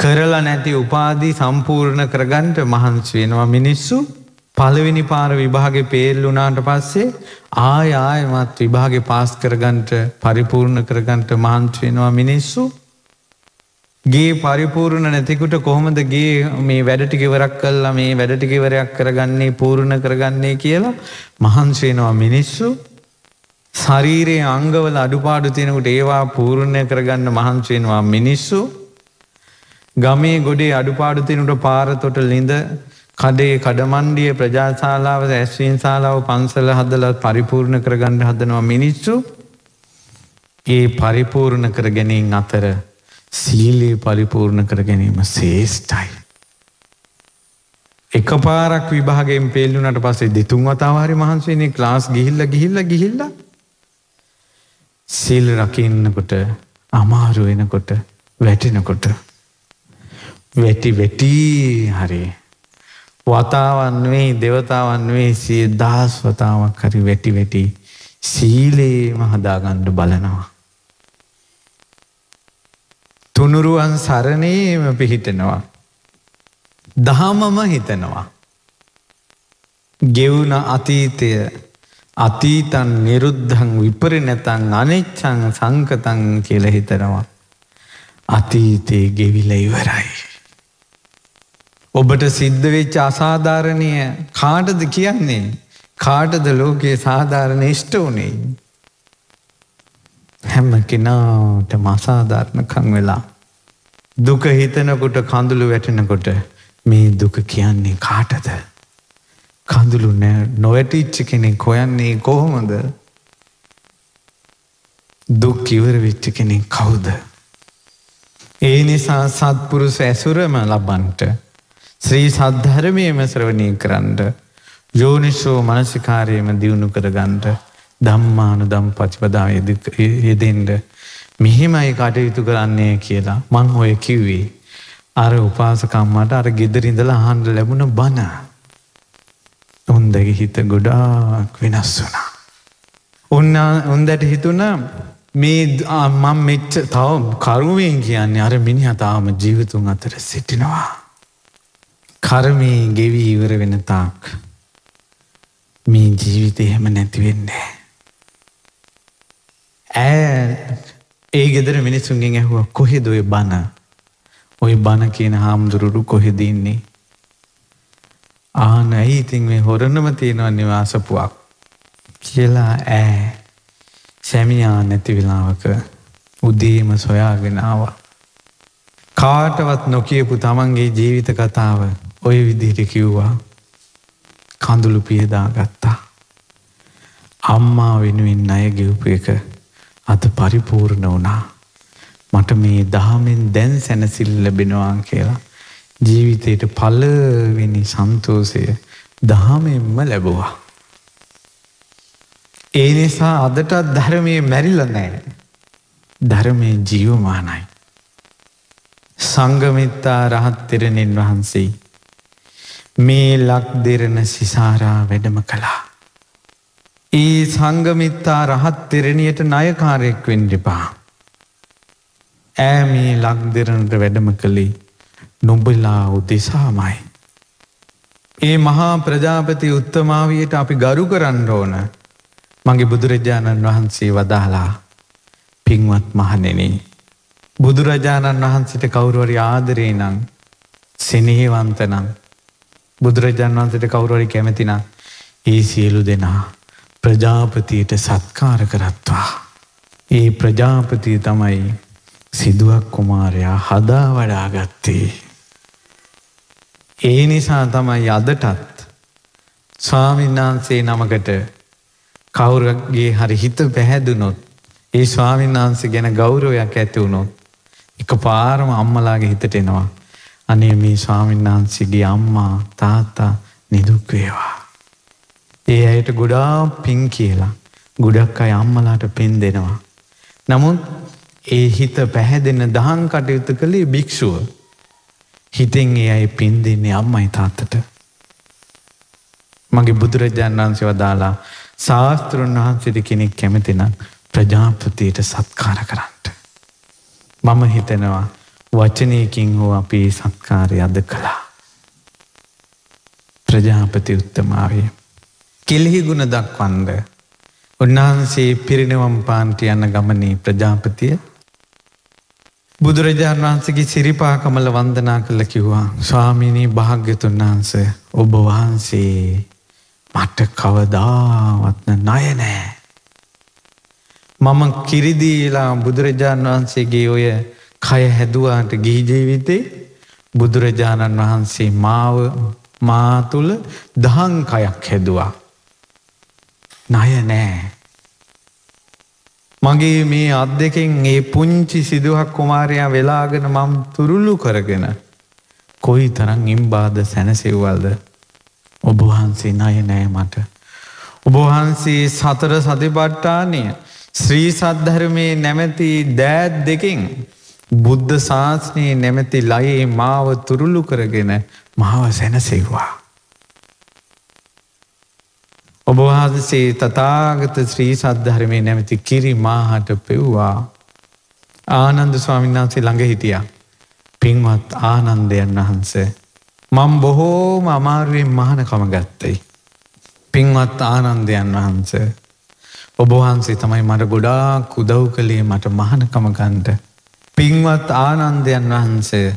කරලා නැති උපාදී සම්පූර්ණ කරගන්ට මහන්සි වෙනවා මිනිස්සු. පළවෙනි පාර විභාග පේල්ලුනාට පස්සේ ආය ආයමත් විභාග පාස් කරගන්ට පරිපූර්ණ කරගන්ට මහන්සි වෙනවා මිනිස්සු. ගේ පරිපූර්ණ නැතිකුට කොහොමද ගේ මේ වැඩටිකිවරක් කල්ලා මේ වැඩටිකිවරයක් කරගන්නේ පූර්ණ කරගන්නේ කියලා මහන්සේනවා මිනිස්සු. ශරීරයේ අංගවල අඩුපාඩු තියෙනකුට ඒවා පූර්ණය කරගන්න මහන්සේනවා මිනිස්සු. ගමේ ගොඩේ අඩුපාඩු තියනුට පාරතොට ලිඳ කඩේ කඩමන්ඩිය ප්‍රජාශාලාව ඇස්වීන් ශාලාව පන්සල හදලත් පරිපූර්ණ කරගන්න හදනවා මිනිස්සු. ඒ පරිපූර්ණ කර ගැනීම අතර සීලයේ පරිපූර්ණ කර ගැනීම ශේෂ්ඨයි. එක පාරක් විභාගෙන් පෙල්ලුනට පස්සේ දෙතුන් වතාවාරි මහන්සේනේ ක්ලාස් ගිහිල්ල ගිහිල්ල ගිහිල්ලා. සිල් රකින්නකොට අමාරු වෙනකොට වැටෙනකොට. වැටි වැටී හරි වතාවන්වේ දෙවතාවන්වේ සිය දහස් වතාවක් හරි වැටි වැටි සීලේම හදාගණ්ඩ බලනවා. තුනුරුවන් සරණයම පිහිටනවා. දහමම හිතනවා. ගෙවුන අතීතය අතීතන් නිරුද්ධං විපරිනැතන් අනෙච්චං සංකතන් කියල හිතනවා. අතීතයේ ගෙවිල ඉවරයි. ඔබට සිද්ධ වෙච්ච අසාධාරණය කාටද කියන්නේ කාටද ලෝකයේ සාධාරණ ඉෂ්ට වනේ. හැම්ම කෙනාට මසාධාරණකං වෙලා. දුක හිතනකොට කඳුළු වැටෙනකොට මේ දුක කියන්නේ කාටද. කඳුළු නොවැටිච්ච කෙනෙක් හොයන්නේ කොහොමද දුක් ඉවර විච්ච කෙනෙක් කවුද. ඒ නිසා සත්පුරුස ඇසුරම ලබන්ට ශ්‍රී සද්ධර්මයම ශ්‍රවණය කරන්න යෝනිශෝ මනසිකාරයම දියුණු කරගන්ට දම්මානු දම් පචිපදා යෙදෙන්ට මෙහෙමයි කටයුතු කරන්නේ කියලා මං ඔය කිව්වේ අර උපාසකම්මට අර ගෙදරිඳලා අහන්ඩ ලැබුණ බනා උන්දගේ හිත ගොඩාක් වෙනස් වුණා. උන්න උන්දට හිතුන මේ මං මෙච්ච තව කරුවෙන් කියන්නේ අර මිනිහතාම ජීවතුන් අතර සිටිනවා. කරමී ගෙවී ඉවර වෙන තාක් මේ ජීවිතය එහෙම නැතිවෙන්නේ. ඇ ඒ ගෙදර මිනිස්සුන්ගෙන් ඇහුව කොහෙද ඔය බණ ඔය බණ කියන හාමුදුරුරු කොහෙදන්නේ ආන ඇයි ඉතින් මේ හොරණම තියෙනවා නිවාසපුවක් කියලා ඈ සැමියා නැති වෙලාවක උදේම සොයාගෙන ආවා. කාටවත් නොකියපු තමන්ගේ ජීවිත කතාව ඔය විදිහට කිව්වා. කඳුළු පියදා ගත්තා. අම්මා වෙනුවෙන් අය ගෙව්ප එක අද පරිපූර්ණ වුණා. මට මේ දහමෙන් දැන් සැනසිල් ලැබෙනවා කියලා. ජීවිතයට පලවෙනි සන්තෝසය දහමෙන්ම ලැබවා. ඒ නිසා අදටත් ධර්මය මැරිල නෑ. ධර්මය ජීවමානයි. සංගමිත්තා රහත් තෙරණෙන් වහන්සේ. මේ ලක් දෙරණ සිසාරා වැඩම කළා. ඒ සංගමිත්තා රහත් තෙරණියට නයකාරයෙක් වෙන්ඩිපා. ඈ මේ ලක් දෙරණට වැඩම කළේ නොබලා උදෙසාමයි. ඒ මහා ප්‍රජාපති උත්තමාවයට අපි ගරු කරන්න ඕන මගේ බුදුරජාණන් වහන්සේ වදාලා පින්වත් මහනෙන. බුදුරජාණන් වහන්සිට කවුරුවරි ආදරේ නං සෙනෙහවන්තනම් බුදුරජාණන් වහන්සට කවුරුවරි කැමතින ඒ සියලු දෙනා ප්‍රජාපතියට සත්කාර කරත්වා. ඒ ප්‍රජාපතිය තමයි සිදුවක් කුමාරයා හදා වඩාගත්තේ. ඒ නිසා තමයි අදටත් ස්වාමින්නාන්සේ නමකට කවුරගේ හරි හිත පැහැදුනොත් ඒ ස්වාමීන් වහන්සේ ගැන ගෞරවයක් ඇති වුණොත් එක පාරම අම්මලාගේ හිතට එනවා. අනේ මේ ස්වාමීන් වහන්සේගේ අම්මා තාත්තා නිදුක් වේවා. ඒ අයට ගොඩා පින් කියලා ගොඩක් අය අම්මලාට පින් දෙනවා. නමුත් ඒ හිත පැහැදෙන දහන් කටයුතු කළේ භික්‍ෂුව. හිතෙන් ඒ අයි පින් දෙන්නේ අම්මයි තාත්තට. මගේ බුදුරජාණන් වහන්සේ වදාලා ශාස්තෘන් වහන්සේට කෙනෙක් කැමතිනම් ප්‍රජාපතියට සත්කාර කරන්නට. මම හිතනවා වචනයකින් හෝ අපි සත්කාරය අද කළා. ප්‍රජාපති උත්තමාවය. කෙල්හි ගුණ දක්වන්ද. උන්වහන්සේ පිරිනවම් පාන්ට යන්න ගමනේ ප්‍රජාපතිය බුදුරජාණන් වහන්සේගේ සිරිපා කමල වන්දනා කළ කිව්වා ස්වාමිනී භාග්‍යතුන් වහන්ස ඔබ වහන්සේ මට කවදාවත්න ණය නෑ. මම කිරිදීලා බුදුරජාණන් වහන්සේගේ ඔය කය හැදුවාට ගීජීවිතේ බුදුරජාණන් වහන්සේ මාව මා තුළ දහං කයක් හැදවා. ණය නෑ. මගේ මේ අත් දෙකෙන් ඒ පුංචි සිදුහක් කුමාරයා වෙලාගෙන මම් තුරුල්ලු කරගෙන කොයි තරං ඉම්බාද සැනසෙව්වල්ද ඔබවහන්සේ නය නෑ මට. ඔබවහන්සේ සතර සතිපට්ටානය ශ්‍රී සද්ධර්මය නැමැති දෑත් දෙකින් බුද්ධ ශාස්නයේ නැමැති ලයේ මාව තුරුළු කරගෙන මාව සැනසෙව්වා. ඔබවහන්සේ තතාගත ශ්‍රී සද්ධර්මය නැමැති කිරි මාහට පෙව්වා. ආනන්ද ස්වාමීන් වහන්සේ ළඟ හිටියා. පින්වත් ආනන්දයන් වහන්සේ මං බොහෝම අමාරුවෙන් මහනකම ගත්තයි. පින්වත් ආනන්දයන් වහන්ස. ඔබවහන්සේ තමයි මට ගොඩාක් උදව් කළේ මට මහනකම ගන්ට. පින්වත් ආනන්දයන් වහන්සේ.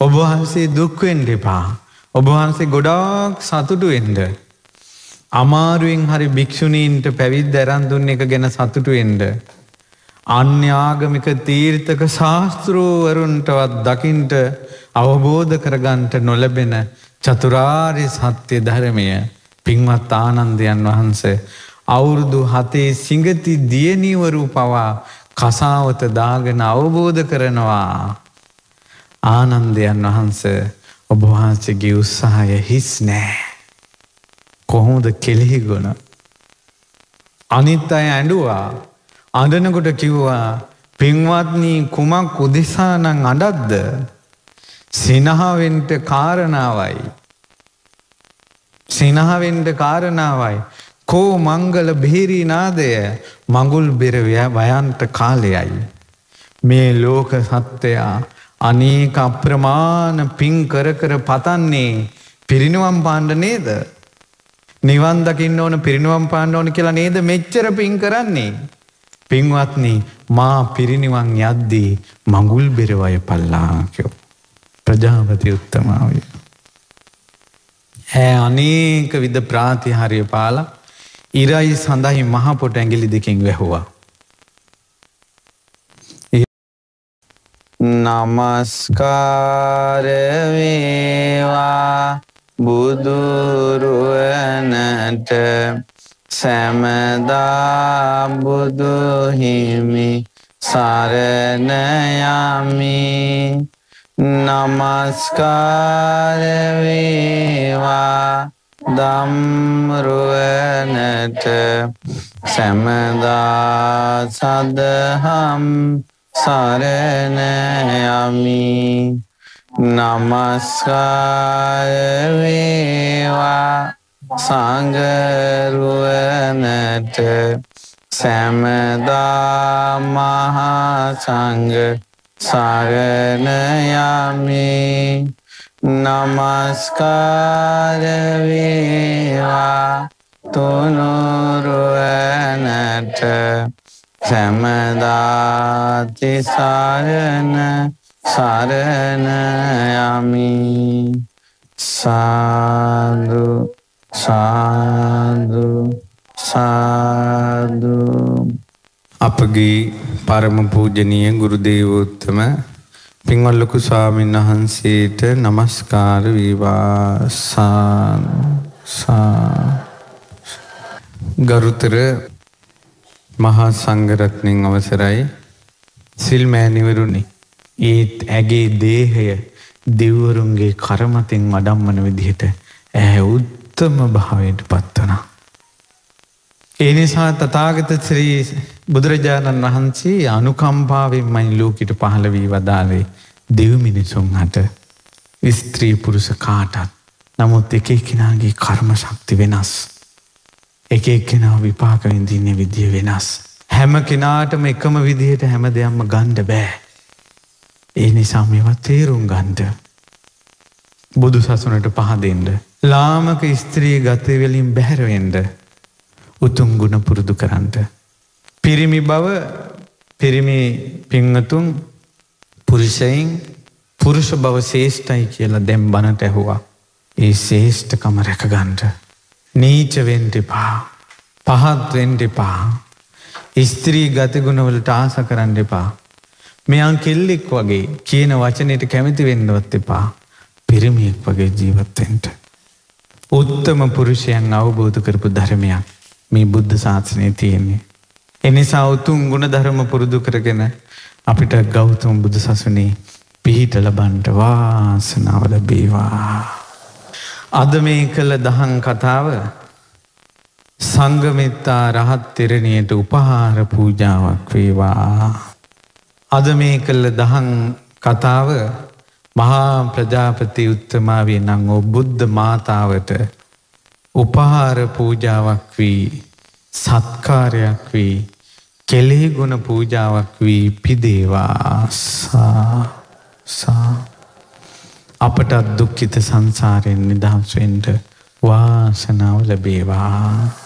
ඔබවහන්සේ දුක්වෙන්ඩ එපා. ඔබවහන්සේ ගොඩාක් සතුටු එන්ඩ. අමාරුවෙන් හරි භික්‍ෂුණීන්ට පැවිද් දැරන්දුන්න එක ගැන සතුටු එන්ඩ. අන්‍යාගමික තීර්ථක ශාස්තෘවරුන්ටවත් දකිින්ට අවබෝධ කරගන්ට නොලැබෙන චතුරාරි සත්‍යය ධර්මය පින්වත් ආනන්දයන් වහන්සේ අවුරුදු හතේ සිංගති දියනීවරු පවා කසාවත දාගෙන අවබෝධ කරනවා. ආනන්දයන් වහන්ස ඔබවහන්සේගේ උත්සාහය හිස් නෑ. කොහොමද කෙළෙහි ගොන. අනිත් අය ඇඩුවා අඩනකොට කිව්වා පින්වත්නී කුමක් උදෙසානං අඩක්ද සිනහාවෙන්ට කාරණාවයි. සිනහවෙන්ට කාරණාවයි. කෝ මංගල බේරීනාදය මඟුල් බෙරවය වයන්ට කාලයයි. මේ ලෝක සත්වයා අනේක අප්‍රමාණ පින් කර කර පතන්නේ පිරිනිවම් පාණ්ඩ නේද. නිවන් දකින්න ඕන පිරිනිවම් පාණ්ඩ ඕන කියලා නේද මෙච්චර පින් කරන්නේ. පින්වත්නි මා පිරිනිවන් යද්දී මඟුල් බෙරවය පල්ලාකයෝ. ප්‍රජාපති උත්තමාවය. හැ අනේක විද ප්‍රාතිහාරය පාලා ඉරයි සඳහි මහපොට ඇගිලි දෙකින් වැැහවා. නමස්කාරවේවා බුදුරුවනට සැමදා බුදුහිමි සරණයමි නමස්කාරවේවා දම්රුවනට සැමදා සදහම් සරණයමි නමස්කාරවේවා සංගරුවනට සැමදා මහා සංග සරණයමි නමස්කාරවේවා තුනුරුවනට සැමදාතිසාරණ සරණයමි සාදු සාදු සාදු. අපගේ පරම පූජනීය ගුරු දේවෝත්තම පින්වත් ලොකු ස්වාමීන් වහන්සේට নমස්කාර වේවා සා ගරුතර මහා සංඝරත්නයන් අවසරයි. සිල් මෑණිවරුනි ඒත් ඇගේ දේහය දෙවරුන්ගේ කරමතින් වඩම්මන විදිහට ඇහැ උත්තම භාවයට පත්වනා ඒ නිසා තථාගත ශ්‍රී බුදුරජාණන් වහන්සේ අනුකම්පාවෙන්මයි ලෝකෙට පහළ වී වදාළේ දෙව් මිනිසුන් හට ස්ත්‍රී පුරුෂ කාටත්. නමුත් එක එක්කෙනාගේ කර්ම ශක්ති වෙනස්. එක එක්කෙනා විපාක විඳින්නේ විදිය වෙනස්. හැම කෙනාටම එකම විදිහට හැම දෙයක්ම ගණ්ඩ බෑ. ඒ නිසා මේවා තේරුම් ගන්ඩ. බුදු සසුනට පහදෙන්ට. ලාමක ස්ත්‍රී ගතවලින් බැහැරවෙන්ඩ උතුම් ගුණ පුරුදු කරන්නට. පිරිමි බව පිරිමි පිංහතුන් පුරුෂයින් පුරුෂ බව ශේෂ්ඨයි කියලා දැම් බනට ඇහුවා. ඒ ශේෂ්ඨකම රැකගන්ට. නීචවෙන්ට පා පහත්වෙන්ට පා ස්ත්‍රී ගතිගුණවලට ආස කරන්න එපා. මෙයන් කෙල්ලෙක් වගේ කියන වචනයට කැමති වෙන්නවත් එපා පිරිමියෙක් වගේ ජීවත්තෙන්ට. උත්තම පුරුෂයන් අවබෝධ කරපු ධර්මයක්. මේ බුද්ධ ශාසනය තියෙන්නේ. එනිසා උතුම් ගුණ ධර්ම පුරුදු කරගෙන අපිට ගෞතම බුදු සසුනේ පිහිට ලබන්ට වාසනාව ලැබේවා. අද මේ කළ දහං කතාව සංගමිත්තා රහත් තෙරණියට උපහාර පූජාවක් වේවා. අද මේ කළ දහං කතාව මහා ප්‍රජාපති උත්තමාවේ නං ඕ බුද්ධ මාතාවට උපහාර පූජාවක් වී සත්කාරයක් වී කෙලෙහි ගුණ පූජාවක් වී පිදේවා. සා අපටත් දුක්ඛිත සංසාරයෙන් නිදහස් වෙන්න වාසනාව ලැබේවා.